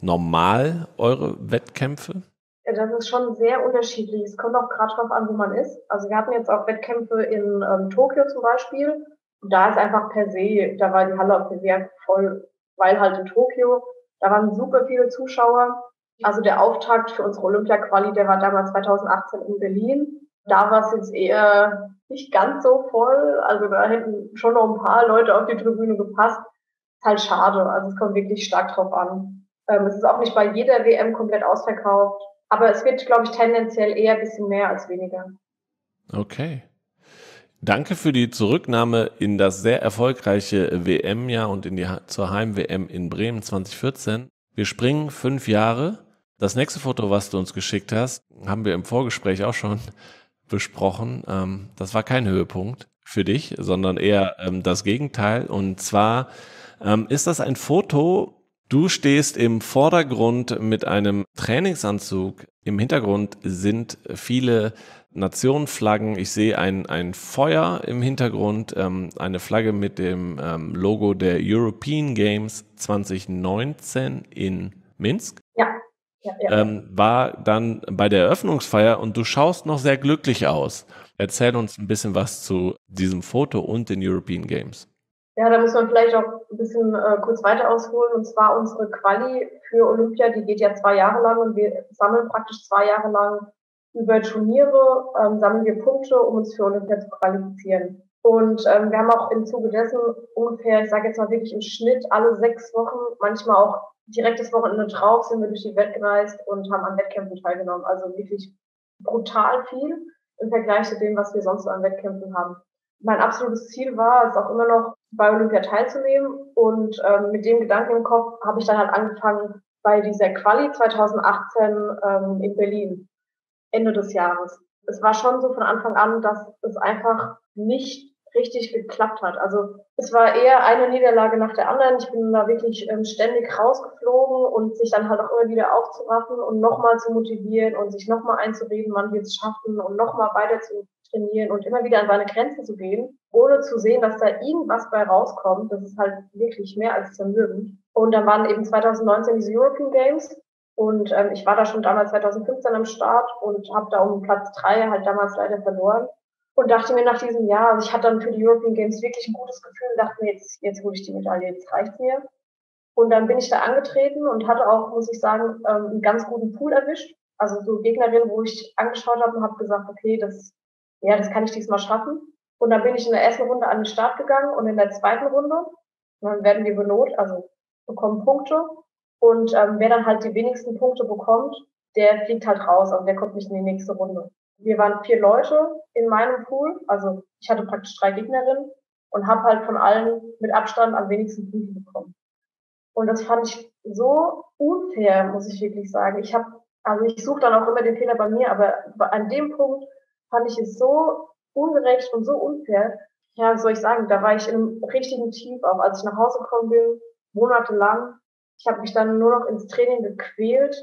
S2: normal eure Wettkämpfe?
S1: Ja, das ist schon sehr unterschiedlich. Es kommt auch gerade drauf an, wo man ist. Also wir hatten jetzt auch Wettkämpfe in ähm, Tokio zum Beispiel. Und da ist einfach per se, da war die Halle auch sehr voll, weil halt in Tokio, da waren super viele Zuschauer. Also der Auftakt für unsere Olympia-Quali, der war damals 2018 in Berlin. Da war es jetzt eher nicht ganz so voll. Also da hätten schon noch ein paar Leute auf die Tribüne gepasst. Ist halt schade. Also es kommt wirklich stark drauf an. Ähm, es ist auch nicht bei jeder WM komplett ausverkauft. Aber es wird, glaube ich, tendenziell eher ein bisschen mehr als weniger.
S2: Okay. Danke für die Zurücknahme in das sehr erfolgreiche WM-Jahr und in die, zur Heim-WM in Bremen 2014. Wir springen fünf Jahre. Das nächste Foto, was du uns geschickt hast, haben wir im Vorgespräch auch schon besprochen. Ähm, das war kein Höhepunkt für dich, sondern eher ähm, das Gegenteil. Und zwar ähm, ist das ein Foto, du stehst im Vordergrund mit einem Trainingsanzug. Im Hintergrund sind viele Nationenflaggen. Ich sehe ein, ein Feuer im Hintergrund, eine Flagge mit dem Logo der European Games 2019 in Minsk.
S1: Ja
S2: ja, Ähm, war dann bei der Eröffnungsfeier und du schaust noch sehr glücklich aus. Erzähl uns ein bisschen was zu diesem Foto und den European Games.
S1: Ja, da muss man vielleicht auch ein bisschen äh, kurz weiter ausholen. Und zwar unsere Quali für Olympia, die geht ja zwei Jahre lang und wir sammeln praktisch zwei Jahre lang über Turniere, ähm, sammeln wir Punkte, um uns für Olympia zu qualifizieren. Und ähm, wir haben auch im Zuge dessen ungefähr, ich sage jetzt mal wirklich im Schnitt alle sechs Wochen, manchmal auch direkt das Wochenende drauf sind wir durch die Welt gereist und haben an Wettkämpfen teilgenommen. Also wirklich brutal viel im Vergleich zu dem, was wir sonst so an Wettkämpfen haben. Mein absolutes Ziel war es auch immer noch, bei Olympia teilzunehmen. Und ähm, mit dem Gedanken im Kopf habe ich dann halt angefangen bei dieser Quali 2018 ähm, in Berlin, Ende des Jahres. Es war schon so von Anfang an, dass es einfach nicht richtig geklappt hat. Also es war eher eine Niederlage nach der anderen. Ich bin da wirklich ähm, ständig rausgeflogen und sich dann halt auch immer wieder aufzuraffen und nochmal zu motivieren und sich nochmal einzureden, man wird es schaffen und nochmal weiter zu trainieren und immer wieder an seine Grenzen zu gehen, ohne zu sehen, dass da irgendwas bei rauskommt. Das ist halt wirklich mehr als zermürbend. Und dann waren eben 2019 diese European Games und ähm, ich war da schon damals 2015 am Start und habe da um Platz drei halt damals leider verloren und dachte mir nach diesem Jahr, also ich hatte dann für die European Games wirklich ein gutes Gefühl und dachte mir, jetzt, jetzt hole ich die Medaille, jetzt reicht's mir. Und dann bin ich da angetreten und hatte auch, muss ich sagen, ähm, einen ganz guten Pool erwischt. Also so Gegnerinnen, wo ich angeschaut habe und habe gesagt, okay, das, ja, das kann ich diesmal schaffen. Und dann bin ich in der ersten Runde an den Start gegangen und in der zweiten Runde, dann werden wir benot, also bekommen Punkte. Und ähm, wer dann halt die wenigsten Punkte bekommt, der fliegt halt raus, also der kommt nicht in die nächste Runde wir waren vier Leute in meinem Pool, also ich hatte praktisch drei Gegnerinnen und habe halt von allen mit Abstand am wenigsten Punkte bekommen. Und das fand ich so unfair, muss ich wirklich sagen. Ich habe, also ich suche dann auch immer den Fehler bei mir, aber an dem Punkt fand ich es so ungerecht und so unfair. Ja, soll ich sagen, da war ich einem richtigen Tief auch, als ich nach Hause gekommen bin, monatelang. Ich habe mich dann nur noch ins Training gequält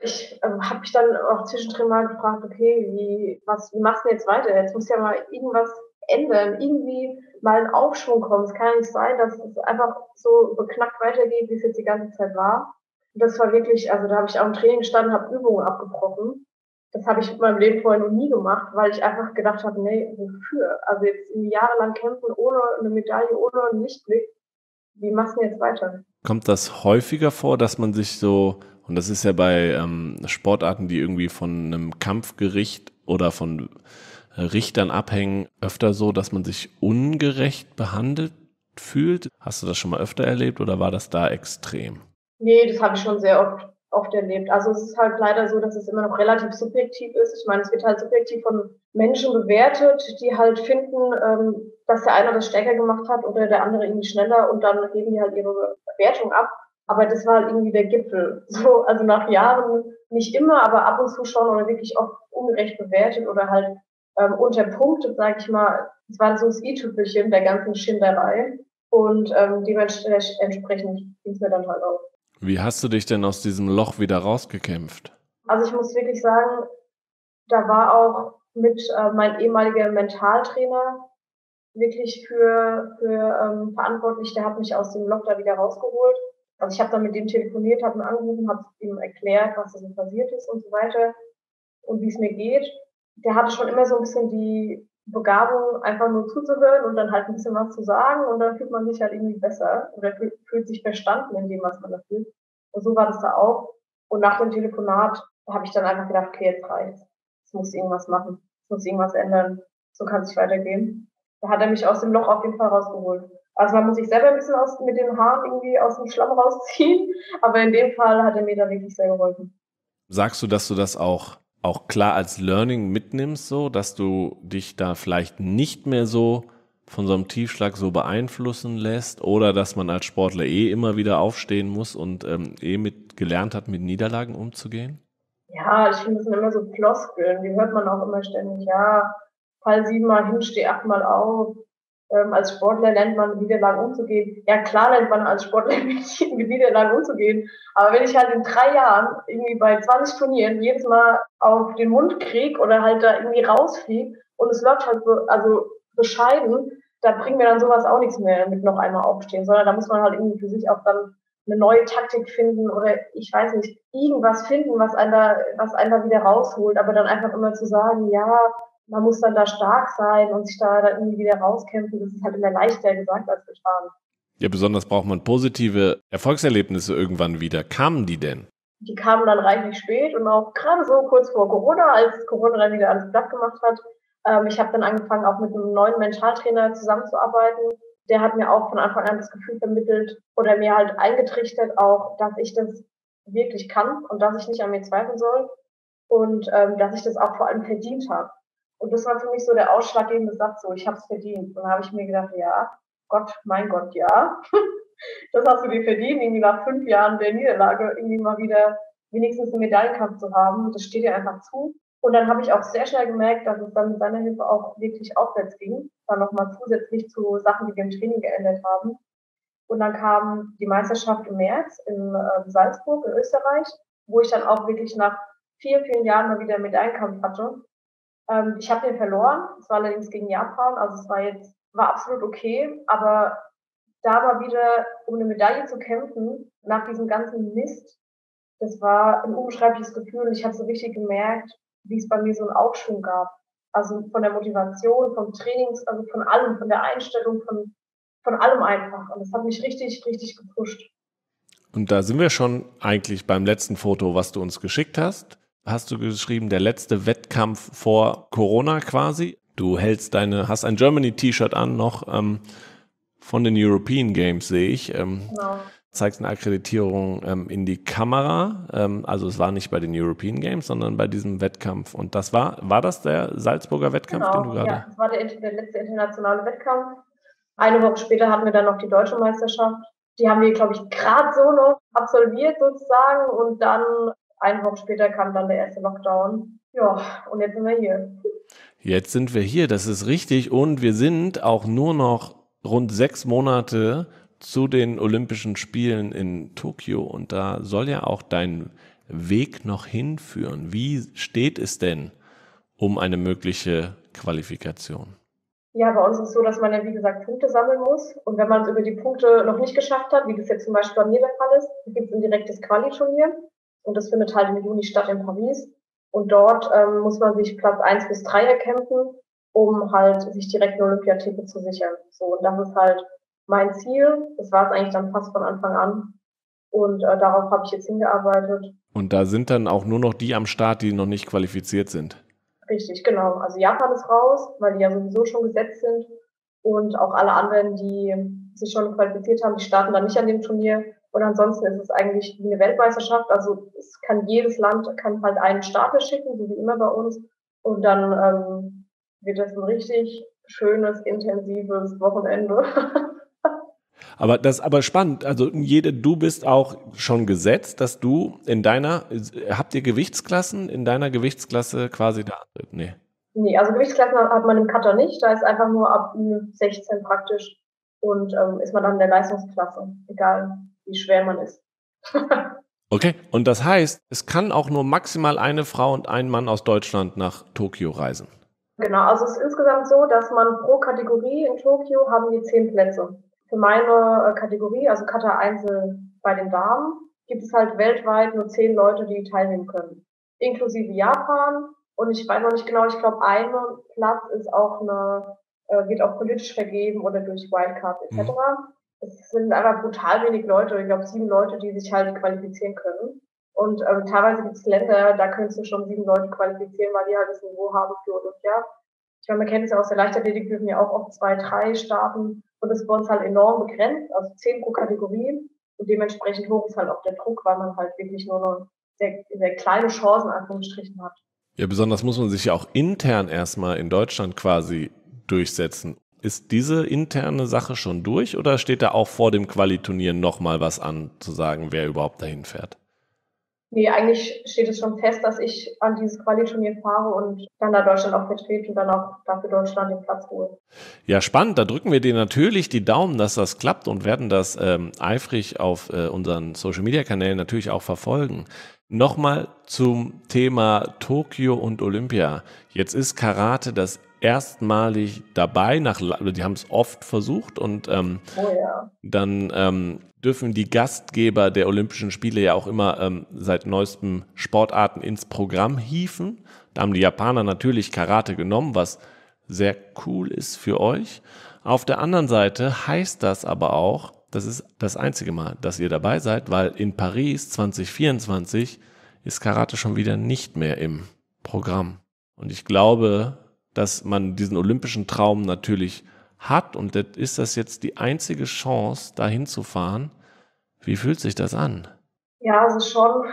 S1: ich äh, habe mich dann auch zwischendrin mal gefragt, okay, wie, was, wie machst du jetzt weiter? Jetzt muss ja mal irgendwas ändern, irgendwie mal ein Aufschwung kommen. Es kann nicht sein, dass es einfach so beknackt weitergeht, wie es jetzt die ganze Zeit war. Und das war wirklich, also da habe ich auch im Training gestanden, habe Übungen abgebrochen. Das habe ich in meinem Leben vorher noch nie gemacht, weil ich einfach gedacht habe, nee, wofür? Also jetzt jahrelang kämpfen ohne eine Medaille, ohne einen Lichtblick. Wie machst du jetzt weiter?
S2: Kommt das häufiger vor, dass man sich so und das ist ja bei ähm, Sportarten, die irgendwie von einem Kampfgericht oder von Richtern abhängen, öfter so, dass man sich ungerecht behandelt fühlt. Hast du das schon mal öfter erlebt oder war das da extrem?
S1: Nee, das habe ich schon sehr oft, oft erlebt. Also es ist halt leider so, dass es immer noch relativ subjektiv ist. Ich meine, es wird halt subjektiv von Menschen bewertet, die halt finden, ähm, dass der eine das stärker gemacht hat oder der andere irgendwie schneller und dann geben die halt ihre Bewertung ab. Aber das war irgendwie der Gipfel. So, also nach Jahren nicht immer, aber ab und zu schon oder wirklich oft ungerecht bewertet oder halt ähm, unterpunktet, sag ich mal. Das war so das i-Tüpfelchen der ganzen Schinderei. Und ähm, dementsprechend ging es mir dann halt auch.
S2: Wie hast du dich denn aus diesem Loch wieder rausgekämpft?
S1: Also ich muss wirklich sagen, da war auch mit äh, mein ehemaliger Mentaltrainer wirklich für, für ähm, verantwortlich. Der hat mich aus dem Loch da wieder rausgeholt. Also ich habe dann mit dem telefoniert, habe ihn angerufen, habe ihm erklärt, was da so passiert ist und so weiter und wie es mir geht. Der hatte schon immer so ein bisschen die Begabung, einfach nur zuzuhören und dann halt ein bisschen was zu sagen und dann fühlt man sich halt irgendwie besser oder fühlt, sich verstanden in dem, was man da fühlt. Und so war das da auch. Und nach dem Telefonat habe ich dann einfach gedacht, okay, jetzt reicht's. Es muss irgendwas machen. Es muss irgendwas ändern. So kann es nicht weitergehen. Da hat er mich aus dem Loch auf jeden Fall rausgeholt. Also man muss sich selber ein bisschen aus, mit den Haaren irgendwie aus dem Schlamm rausziehen. Aber in dem Fall hat er mir da wirklich sehr geholfen.
S2: Sagst du, dass du das auch, auch klar als Learning mitnimmst, so, dass du dich da vielleicht nicht mehr so von so einem Tiefschlag so beeinflussen lässt oder dass man als Sportler eh immer wieder aufstehen muss und ähm, eh mit gelernt hat, mit Niederlagen umzugehen?
S1: Ja, ich finde, das sind immer so Floskeln, die hört man auch immer ständig. Ja, fall siebenmal hin, steh achtmal auf ähm, als Sportler lernt man, mit Niederlagen umzugehen. Ja, klar lernt man als Sportler mit Niederlagen umzugehen. Aber wenn ich halt in drei Jahren irgendwie bei 20 Turnieren jedes Mal auf den Mund krieg oder halt da irgendwie rausfliege und es läuft halt so, also bescheiden, da bringt mir dann sowas auch nichts mehr mit noch einmal aufstehen, sondern da muss man halt irgendwie für sich auch dann eine neue Taktik finden oder ich weiß nicht, irgendwas finden, was einen da, was einen da wieder rausholt, aber dann einfach immer zu sagen, ja, man muss dann da stark sein und sich da, da irgendwie wieder rauskämpfen. Das ist halt immer leichter gesagt als getan.
S2: Ja, besonders braucht man positive Erfolgserlebnisse irgendwann wieder. Kamen die denn?
S1: Die kamen dann reichlich spät und auch gerade so kurz vor Corona, als Corona dann wieder alles platt gemacht hat. Ähm, ich habe dann angefangen, auch mit einem neuen Mentaltrainer zusammenzuarbeiten. der hat mir auch von Anfang an das Gefühl vermittelt oder mir halt eingetrichtert auch, dass ich das wirklich kann und dass ich nicht an mir zweifeln soll und ähm, dass ich das auch vor allem verdient habe. Und das war für mich so der ausschlaggebende Satz, so ich habe es verdient. Und dann habe ich mir gedacht, ja, Gott, mein Gott, ja, das hast du dir verdient, irgendwie nach fünf Jahren der Niederlage irgendwie mal wieder wenigstens einen Medaillenkampf zu haben. Das steht dir einfach zu. Und dann habe ich auch sehr schnell gemerkt, dass es dann mit seiner Hilfe auch wirklich aufwärts ging. Dann nochmal zusätzlich zu Sachen, die wir im Training geändert haben. Und dann kam die Meisterschaft im März in äh, Salzburg in Österreich, wo ich dann auch wirklich nach vier, vielen Jahren mal wieder einen Medaillenkampf hatte. Ähm, ich habe den verloren. Es war allerdings gegen Japan. Also es war jetzt, war absolut okay. Aber da mal wieder um eine Medaille zu kämpfen, nach diesem ganzen Mist, das war ein unbeschreibliches Gefühl. Und ich habe so richtig gemerkt, wie es bei mir so einen Aufschwung gab. Also von der Motivation, vom Trainings, also von allem, von der Einstellung, von, von allem einfach. Und das hat mich richtig, richtig gepusht.
S2: Und da sind wir schon eigentlich beim letzten Foto, was du uns geschickt hast. Hast du geschrieben, der letzte Wettkampf vor Corona quasi. Du hältst deine, hast ein Germany-T-Shirt an noch ähm, von den European Games, sehe ich. Ähm, genau zeigst eine Akkreditierung ähm, in die Kamera. Ähm, also es war nicht bei den European Games, sondern bei diesem Wettkampf. Und das war, war das der Salzburger Wettkampf,
S1: genau,
S2: den du gerade?
S1: Ja, das war der, der letzte internationale Wettkampf. Eine Woche später hatten wir dann noch die deutsche Meisterschaft. Die haben wir, glaube ich, gerade so noch absolviert sozusagen. Und dann eine Woche später kam dann der erste Lockdown. Ja, und jetzt sind wir hier.
S2: Jetzt sind wir hier, das ist richtig. Und wir sind auch nur noch rund sechs Monate zu den Olympischen Spielen in Tokio und da soll ja auch dein Weg noch hinführen. Wie steht es denn um eine mögliche Qualifikation?
S1: Ja, bei uns ist es so, dass man ja, wie gesagt, Punkte sammeln muss. Und wenn man es über die Punkte noch nicht geschafft hat, wie das jetzt zum Beispiel bei mir der Fall ist, gibt es ein direktes Quali-Turnier. Und das findet halt im Juni statt in Paris. Und dort ähm, muss man sich Platz eins bis drei erkämpfen, um halt sich direkt eine Olympiatitel zu sichern. So, und das ist halt mein Ziel. Das war es eigentlich dann fast von Anfang an. Und äh, darauf habe ich jetzt hingearbeitet.
S2: Und da sind dann auch nur noch die am Start, die noch nicht qualifiziert sind.
S1: Richtig, genau. Also Japan ist raus, weil die ja sowieso schon gesetzt sind. Und auch alle anderen, die sich schon qualifiziert haben, die starten dann nicht an dem Turnier. Und ansonsten ist es eigentlich wie eine Weltmeisterschaft. Also es kann jedes Land kann halt einen Starter schicken, so wie immer bei uns. Und dann ähm, wird das ein richtig schönes, intensives Wochenende.
S2: Aber das ist aber spannend. Also jede, du bist auch schon gesetzt, dass du in deiner, habt ihr Gewichtsklassen in deiner Gewichtsklasse quasi da?
S1: Nee. Nee, also Gewichtsklassen hat man im Cutter nicht. Da ist einfach nur ab 16 praktisch. Und ähm, ist man dann in der Leistungsklasse, egal wie schwer man ist.
S2: okay, und das heißt, es kann auch nur maximal eine Frau und ein Mann aus Deutschland nach Tokio reisen.
S1: Genau, also es ist insgesamt so, dass man pro Kategorie in Tokio haben wir zehn Plätze für meine äh, Kategorie, also Kata Einzel bei den Damen, gibt es halt weltweit nur zehn Leute, die teilnehmen können. Inklusive Japan. Und ich weiß noch nicht genau, ich glaube, ein Platz ist auch eine, äh, wird auch politisch vergeben oder durch Wildcard etc. Mhm. Es sind einfach brutal wenig Leute, ich glaube sieben Leute, die sich halt qualifizieren können. Und ähm, teilweise gibt es Länder, da könntest du schon sieben Leute qualifizieren, weil die halt das Niveau haben für Olympia. Ich meine, man kennt es ja aus der Leichtathletik, dürfen ja auch oft zwei, drei starten. Und das bei uns halt enorm begrenzt, also zehn pro Kategorie. Und dementsprechend hoch ist halt auch der Druck, weil man halt wirklich nur noch sehr, sehr kleine Chancen Anführungsstrichen hat.
S2: Ja, besonders muss man sich ja auch intern erstmal in Deutschland quasi durchsetzen. Ist diese interne Sache schon durch oder steht da auch vor dem Qualiturnier nochmal was an, zu sagen, wer überhaupt dahin fährt?
S1: Nee, eigentlich steht es schon fest, dass ich an dieses Quali-Turnier fahre und dann da Deutschland auch vertrete und dann auch dafür Deutschland den Platz hole.
S2: Ja, spannend. Da drücken wir dir natürlich die Daumen, dass das klappt und werden das ähm, eifrig auf äh, unseren Social-Media-Kanälen natürlich auch verfolgen. Nochmal zum Thema Tokio und Olympia. Jetzt ist Karate das erstmalig dabei, nach, die haben es oft versucht und ähm, oh ja. dann ähm, dürfen die Gastgeber der Olympischen Spiele ja auch immer ähm, seit neuestem Sportarten ins Programm hieven. Da haben die Japaner natürlich Karate genommen, was sehr cool ist für euch. Auf der anderen Seite heißt das aber auch, das ist das einzige Mal, dass ihr dabei seid, weil in Paris 2024 ist Karate schon wieder nicht mehr im Programm. Und ich glaube, dass man diesen olympischen Traum natürlich hat und ist das jetzt die einzige Chance, dahin zu fahren. Wie fühlt sich das an?
S1: Ja, es ist schon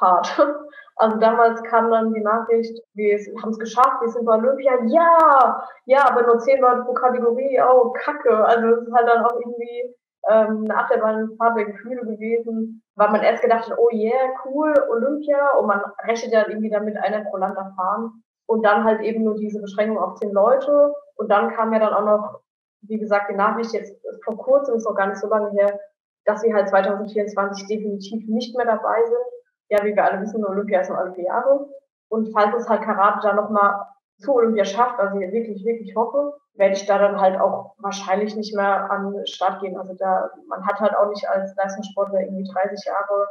S1: hart. Also damals kam dann die Nachricht, wir haben es geschafft, wir sind bei Olympia. Ja, ja, aber nur zehn Leute pro Kategorie. Oh, Kacke. Also es ist halt dann auch irgendwie ähm, nach der Fahrt der Gefühle gewesen, weil man erst gedacht hat, oh yeah, cool, Olympia. Und man rechnet ja irgendwie damit einer pro Land erfahren. Und dann halt eben nur diese Beschränkung auf zehn Leute. Und dann kam ja dann auch noch, wie gesagt, die Nachricht jetzt vor kurzem, ist noch gar nicht so lange her, dass sie halt 2024 definitiv nicht mehr dabei sind. Ja, wie wir alle wissen, Olympia ist nur alle vier Jahre. Und falls es halt Karate dann nochmal zu Olympia schafft, was ich wirklich, wirklich hoffe, werde ich da dann halt auch wahrscheinlich nicht mehr an den Start gehen. Also da, man hat halt auch nicht als Leistungssportler irgendwie 30 Jahre,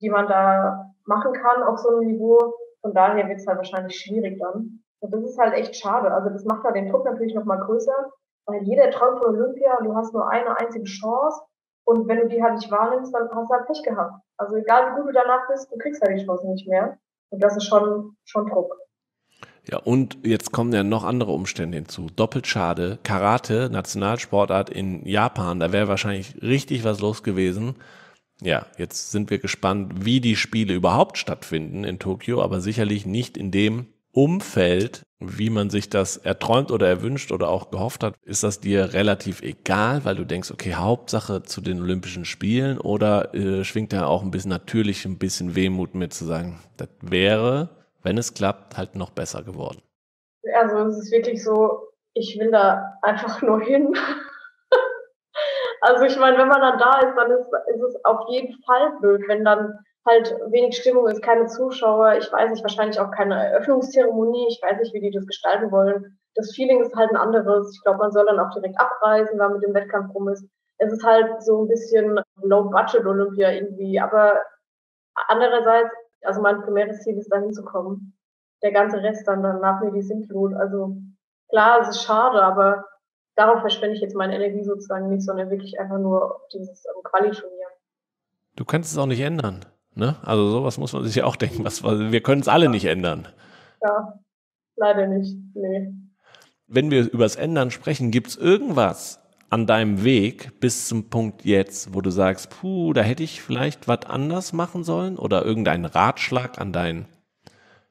S1: die man da machen kann auf so einem Niveau. Von daher wird es halt wahrscheinlich schwierig dann. Und das ist halt echt schade. Also das macht halt den Druck natürlich nochmal größer, weil jeder träumt von Olympia und du hast nur eine einzige Chance und wenn du die halt nicht wahrnimmst, dann hast du halt Pech gehabt. Also egal wie gut du danach bist, du kriegst halt die Chance nicht mehr. Und das ist schon, schon Druck.
S2: Ja, und jetzt kommen ja noch andere Umstände hinzu. Doppelt schade. Karate, Nationalsportart in Japan, da wäre wahrscheinlich richtig was los gewesen. Ja, jetzt sind wir gespannt, wie die Spiele überhaupt stattfinden in Tokio, aber sicherlich nicht in dem Umfeld, wie man sich das erträumt oder erwünscht oder auch gehofft hat, ist das dir relativ egal, weil du denkst, okay, Hauptsache zu den Olympischen Spielen oder äh, schwingt da auch ein bisschen natürlich ein bisschen Wehmut mit zu sagen, das wäre, wenn es klappt, halt noch besser geworden?
S1: Also es ist wirklich so, ich will da einfach nur hin. Also ich meine, wenn man dann da ist, dann ist, ist es auf jeden Fall blöd, wenn dann halt wenig Stimmung ist, keine Zuschauer, ich weiß nicht, wahrscheinlich auch keine Eröffnungszeremonie, ich weiß nicht, wie die das gestalten wollen. Das Feeling ist halt ein anderes. Ich glaube, man soll dann auch direkt abreisen, weil mit dem Wettkampf rum ist. Es ist halt so ein bisschen Low-Budget-Olympia irgendwie, aber andererseits, also mein primäres Ziel ist, da hinzukommen. Der ganze Rest dann danach mir die Sintflut. Also klar, es ist schade, aber darauf verschwende ich jetzt meine Energie sozusagen nicht, sondern wirklich einfach nur auf dieses um, Quali-Turnier.
S2: Du kannst es auch nicht ändern. Ne? Also sowas muss man sich ja auch denken. Was, wir können es alle nicht ändern.
S1: Ja, leider nicht. Nee.
S2: Wenn wir über das Ändern sprechen, gibt es irgendwas an deinem Weg bis zum Punkt jetzt, wo du sagst, puh, da hätte ich vielleicht was anders machen sollen oder irgendeinen Ratschlag an dein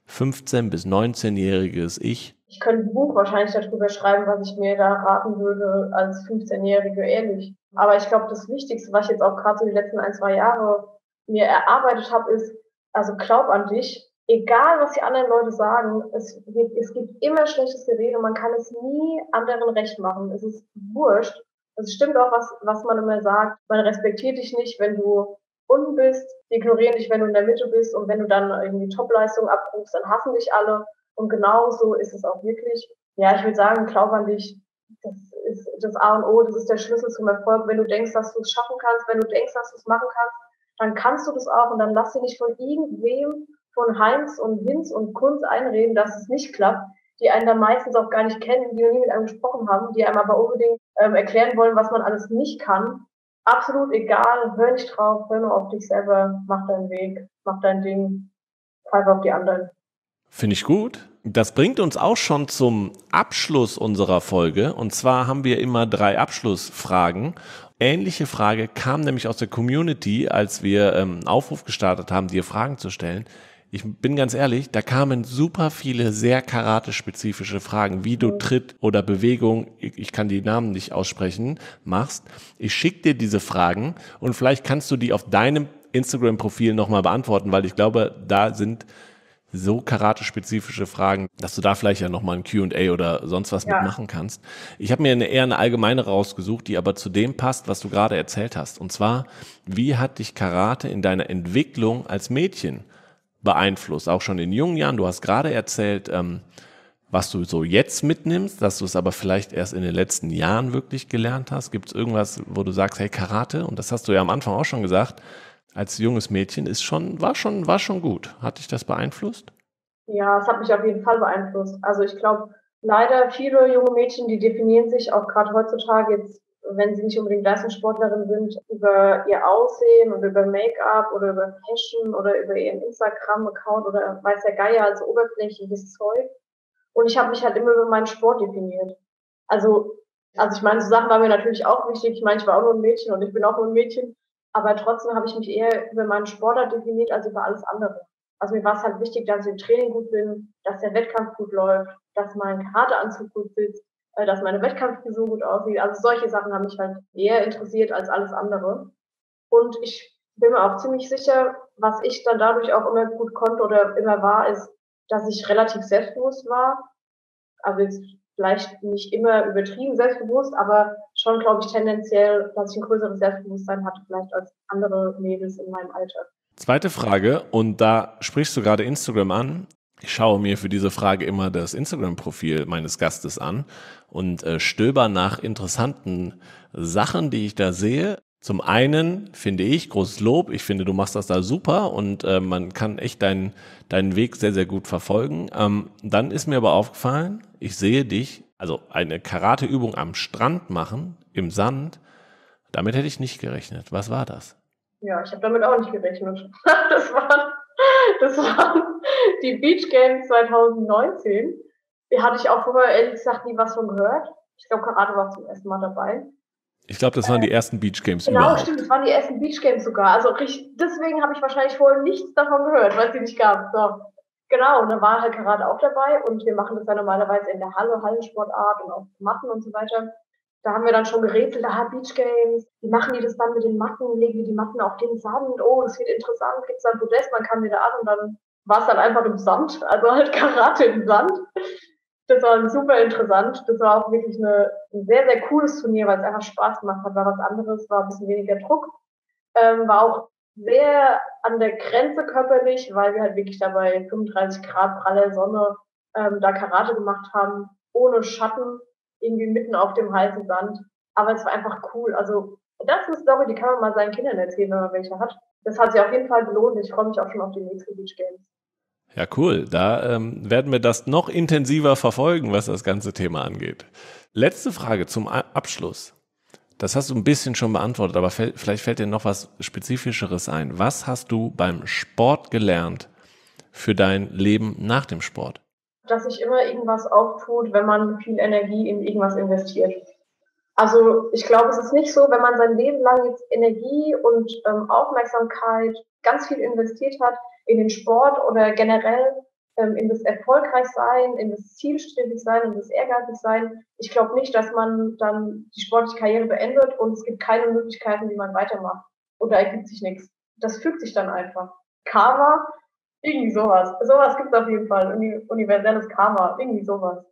S2: 15- bis 19-jähriges Ich?
S1: Ich könnte ein Buch wahrscheinlich darüber schreiben, was ich mir da raten würde als 15-Jährige, ehrlich. Aber ich glaube, das Wichtigste, was ich jetzt auch gerade so die letzten ein, zwei Jahre mir erarbeitet habe, ist, also glaub an dich, egal was die anderen Leute sagen, es, es gibt immer schlechtes Gerede, man kann es nie anderen recht machen. Es ist wurscht. Es stimmt auch, was, was man immer sagt. Man respektiert dich nicht, wenn du unten bist, die ignorieren dich, wenn du in der Mitte bist und wenn du dann irgendwie Topleistung abrufst, dann hassen dich alle. Und genau so ist es auch wirklich. Ja, ich würde sagen, glaub an dich. Das ist das A und O, das ist der Schlüssel zum Erfolg. Wenn du denkst, dass du es schaffen kannst, wenn du denkst, dass du es machen kannst, dann kannst du das auch und dann lass dir nicht von irgendwem, von Heinz und Hinz und Kunz einreden, dass es nicht klappt, die einen dann meistens auch gar nicht kennen, die noch nie mit einem gesprochen haben, die einem aber unbedingt ähm, erklären wollen, was man alles nicht kann. Absolut egal, hör nicht drauf, hör nur auf dich selber, mach deinen Weg, mach dein Ding, pfeife auf die anderen.
S2: Finde ich gut. Das bringt uns auch schon zum Abschluss unserer Folge. Und zwar haben wir immer drei Abschlussfragen ähnliche Frage kam nämlich aus der Community, als wir ähm, einen Aufruf gestartet haben, dir Fragen zu stellen. Ich bin ganz ehrlich, da kamen super viele sehr karate-spezifische Fragen, wie du Tritt oder Bewegung, ich kann die Namen nicht aussprechen, machst. Ich schicke dir diese Fragen und vielleicht kannst du die auf deinem Instagram-Profil nochmal beantworten, weil ich glaube, da sind so karate-spezifische Fragen, dass du da vielleicht ja nochmal ein Q&A oder sonst was ja. mitmachen kannst. Ich habe mir eine, eher eine allgemeine rausgesucht, die aber zu dem passt, was du gerade erzählt hast. Und zwar, wie hat dich Karate in deiner Entwicklung als Mädchen beeinflusst? Auch schon in jungen Jahren. Du hast gerade erzählt, ähm, was du so jetzt mitnimmst, dass du es aber vielleicht erst in den letzten Jahren wirklich gelernt hast. Gibt es irgendwas, wo du sagst, hey, Karate, und das hast du ja am Anfang auch schon gesagt, als junges Mädchen ist schon, war schon, war schon gut. Hat dich das beeinflusst?
S1: Ja, es hat mich auf jeden Fall beeinflusst. Also ich glaube, leider viele junge Mädchen, die definieren sich auch gerade heutzutage jetzt, wenn sie nicht unbedingt Leistungssportlerin sind, über ihr Aussehen oder über Make-up oder über Fashion oder über ihren Instagram-Account oder weiß der Geier, also oberflächliches Zeug. Und ich habe mich halt immer über meinen Sport definiert. Also Also ich meine, so Sachen waren mir natürlich auch wichtig. Ich meine, ich war auch nur ein Mädchen und ich bin auch nur ein Mädchen. Aber trotzdem habe ich mich eher über meinen Sportart definiert als über alles andere. Also mir war es halt wichtig, dass ich im Training gut bin, dass der Wettkampf gut läuft, dass mein Karateanzug gut sitzt, dass meine Wettkampfvision gut aussieht. Also solche Sachen haben mich halt eher interessiert als alles andere. Und ich bin mir auch ziemlich sicher, was ich dann dadurch auch immer gut konnte oder immer war, ist, dass ich relativ selbstbewusst war. Also jetzt vielleicht nicht immer übertrieben selbstbewusst, aber schon, glaube ich, tendenziell, dass ich ein größeres Selbstbewusstsein hatte, vielleicht als andere Mädels in meinem Alter.
S2: Zweite Frage, und da sprichst du gerade Instagram an. Ich schaue mir für diese Frage immer das Instagram-Profil meines Gastes an und äh, stöber nach interessanten Sachen, die ich da sehe. Zum einen finde ich, großes Lob, ich finde, du machst das da super und äh, man kann echt deinen, deinen Weg sehr, sehr gut verfolgen. Ähm, dann ist mir aber aufgefallen, ich sehe dich, also eine Karateübung am Strand machen, im Sand, damit hätte ich nicht gerechnet. Was war das?
S1: Ja, ich habe damit auch nicht gerechnet. das waren, das waren die Beach Games 2019. Die hatte ich auch vorher ehrlich gesagt nie was von gehört. Ich glaube, Karate war zum ersten Mal dabei.
S2: Ich glaube, das waren die ersten Beach Games
S1: genau, überhaupt. stimmt, das waren die ersten Beach Games sogar. Also deswegen habe ich wahrscheinlich vorher nichts davon gehört, weil es die nicht gab. So. Genau, und da war halt Karate auch dabei und wir machen das ja normalerweise in der Halle, Hallensportart und auf Matten und so weiter. Da haben wir dann schon gerätselt, ah, Beach Games, wie machen die das dann mit den Matten, legen die die Matten auf den Sand, oh, das wird interessant, gibt es dann Podest, man kann wieder an und dann war es dann einfach im Sand, also halt Karate im Sand das war super interessant. Das war auch wirklich eine, ein sehr, sehr cooles Turnier, weil es einfach Spaß gemacht hat. War was anderes, war ein bisschen weniger Druck. Ähm, war auch sehr an der Grenze körperlich, weil wir halt wirklich dabei 35 Grad pralle Sonne ähm, da Karate gemacht haben, ohne Schatten, irgendwie mitten auf dem heißen Sand. Aber es war einfach cool. Also das ist eine Story, die kann man mal seinen Kindern erzählen, wenn man welche hat. Das hat sich auf jeden Fall gelohnt. Ich freue mich auch schon auf die nächsten Beach Games.
S2: Ja, cool. Da ähm, werden wir das noch intensiver verfolgen, was das ganze Thema angeht. Letzte Frage zum Abschluss. Das hast du ein bisschen schon beantwortet, aber vielleicht fällt dir noch was Spezifischeres ein. Was hast du beim Sport gelernt für dein Leben nach dem Sport?
S1: Dass sich immer irgendwas auftut, wenn man viel Energie in irgendwas investiert. Also ich glaube, es ist nicht so, wenn man sein Leben lang jetzt Energie und ähm, Aufmerksamkeit ganz viel investiert hat, in den Sport oder generell ähm, in das Erfolgreichsein, in das Zielstrebigsein, in das Ehrgeizigsein. Ich glaube nicht, dass man dann die sportliche Karriere beendet und es gibt keine Möglichkeiten, wie man weitermacht. Oder ergibt sich nichts. Das fügt sich dann einfach. Karma, irgendwie sowas. Sowas gibt es auf jeden Fall. Uni universelles Karma, irgendwie sowas.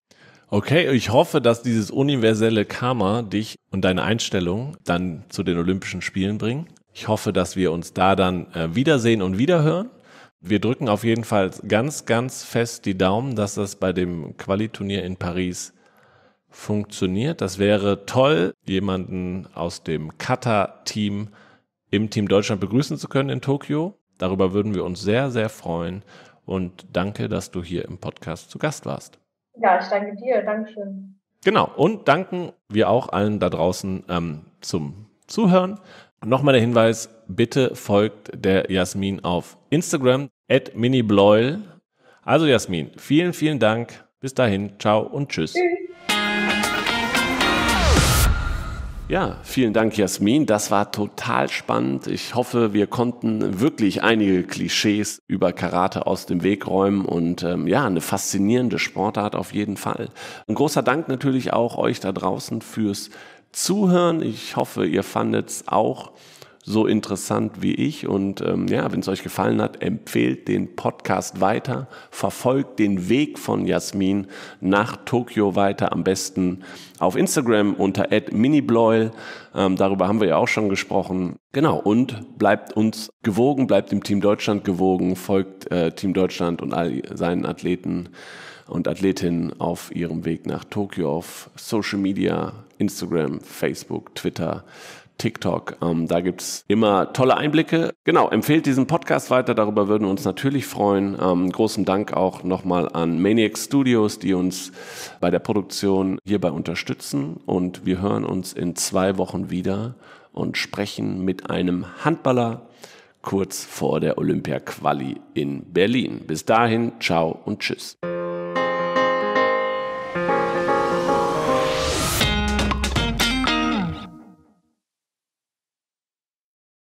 S2: Okay, ich hoffe, dass dieses universelle Karma dich und deine Einstellung dann zu den Olympischen Spielen bringen. Ich hoffe, dass wir uns da dann äh, wiedersehen und wiederhören wir drücken auf jeden Fall ganz, ganz fest die Daumen, dass das bei dem Qualiturnier in Paris funktioniert. Das wäre toll, jemanden aus dem Kata-Team im Team Deutschland begrüßen zu können in Tokio. Darüber würden wir uns sehr, sehr freuen. Und danke, dass du hier im Podcast zu Gast warst.
S1: Ja, ich danke dir. Dankeschön.
S2: Genau. Und danken wir auch allen da draußen ähm, zum Zuhören. Nochmal der Hinweis, bitte folgt der Jasmin auf Instagram, at minibloil. Also Jasmin, vielen, vielen Dank. Bis dahin, ciao und tschüss. Ja, vielen Dank, Jasmin. Das war total spannend. Ich hoffe, wir konnten wirklich einige Klischees über Karate aus dem Weg räumen und ähm, ja, eine faszinierende Sportart auf jeden Fall. Ein großer Dank natürlich auch euch da draußen fürs Zuhören. Ich hoffe, ihr fandet es auch so interessant wie ich. Und ähm, ja, wenn es euch gefallen hat, empfehlt den Podcast weiter, verfolgt den Weg von Jasmin nach Tokio weiter, am besten auf Instagram unter @minibloil. Ähm, darüber haben wir ja auch schon gesprochen. Genau, und bleibt uns gewogen, bleibt dem Team Deutschland gewogen, folgt äh, Team Deutschland und all seinen Athleten und Athletinnen auf ihrem Weg nach Tokio auf Social Media, Instagram, Facebook, Twitter. TikTok. Ähm, da gibt's immer tolle Einblicke. Genau, empfehlt diesen Podcast weiter, darüber würden wir uns natürlich freuen. Ähm, großen Dank auch nochmal an Maniac Studios, die uns bei der Produktion hierbei unterstützen. Und wir hören uns in zwei Wochen wieder und sprechen mit einem Handballer kurz vor der Olympia-Quali in Berlin. Bis dahin, ciao und tschüss.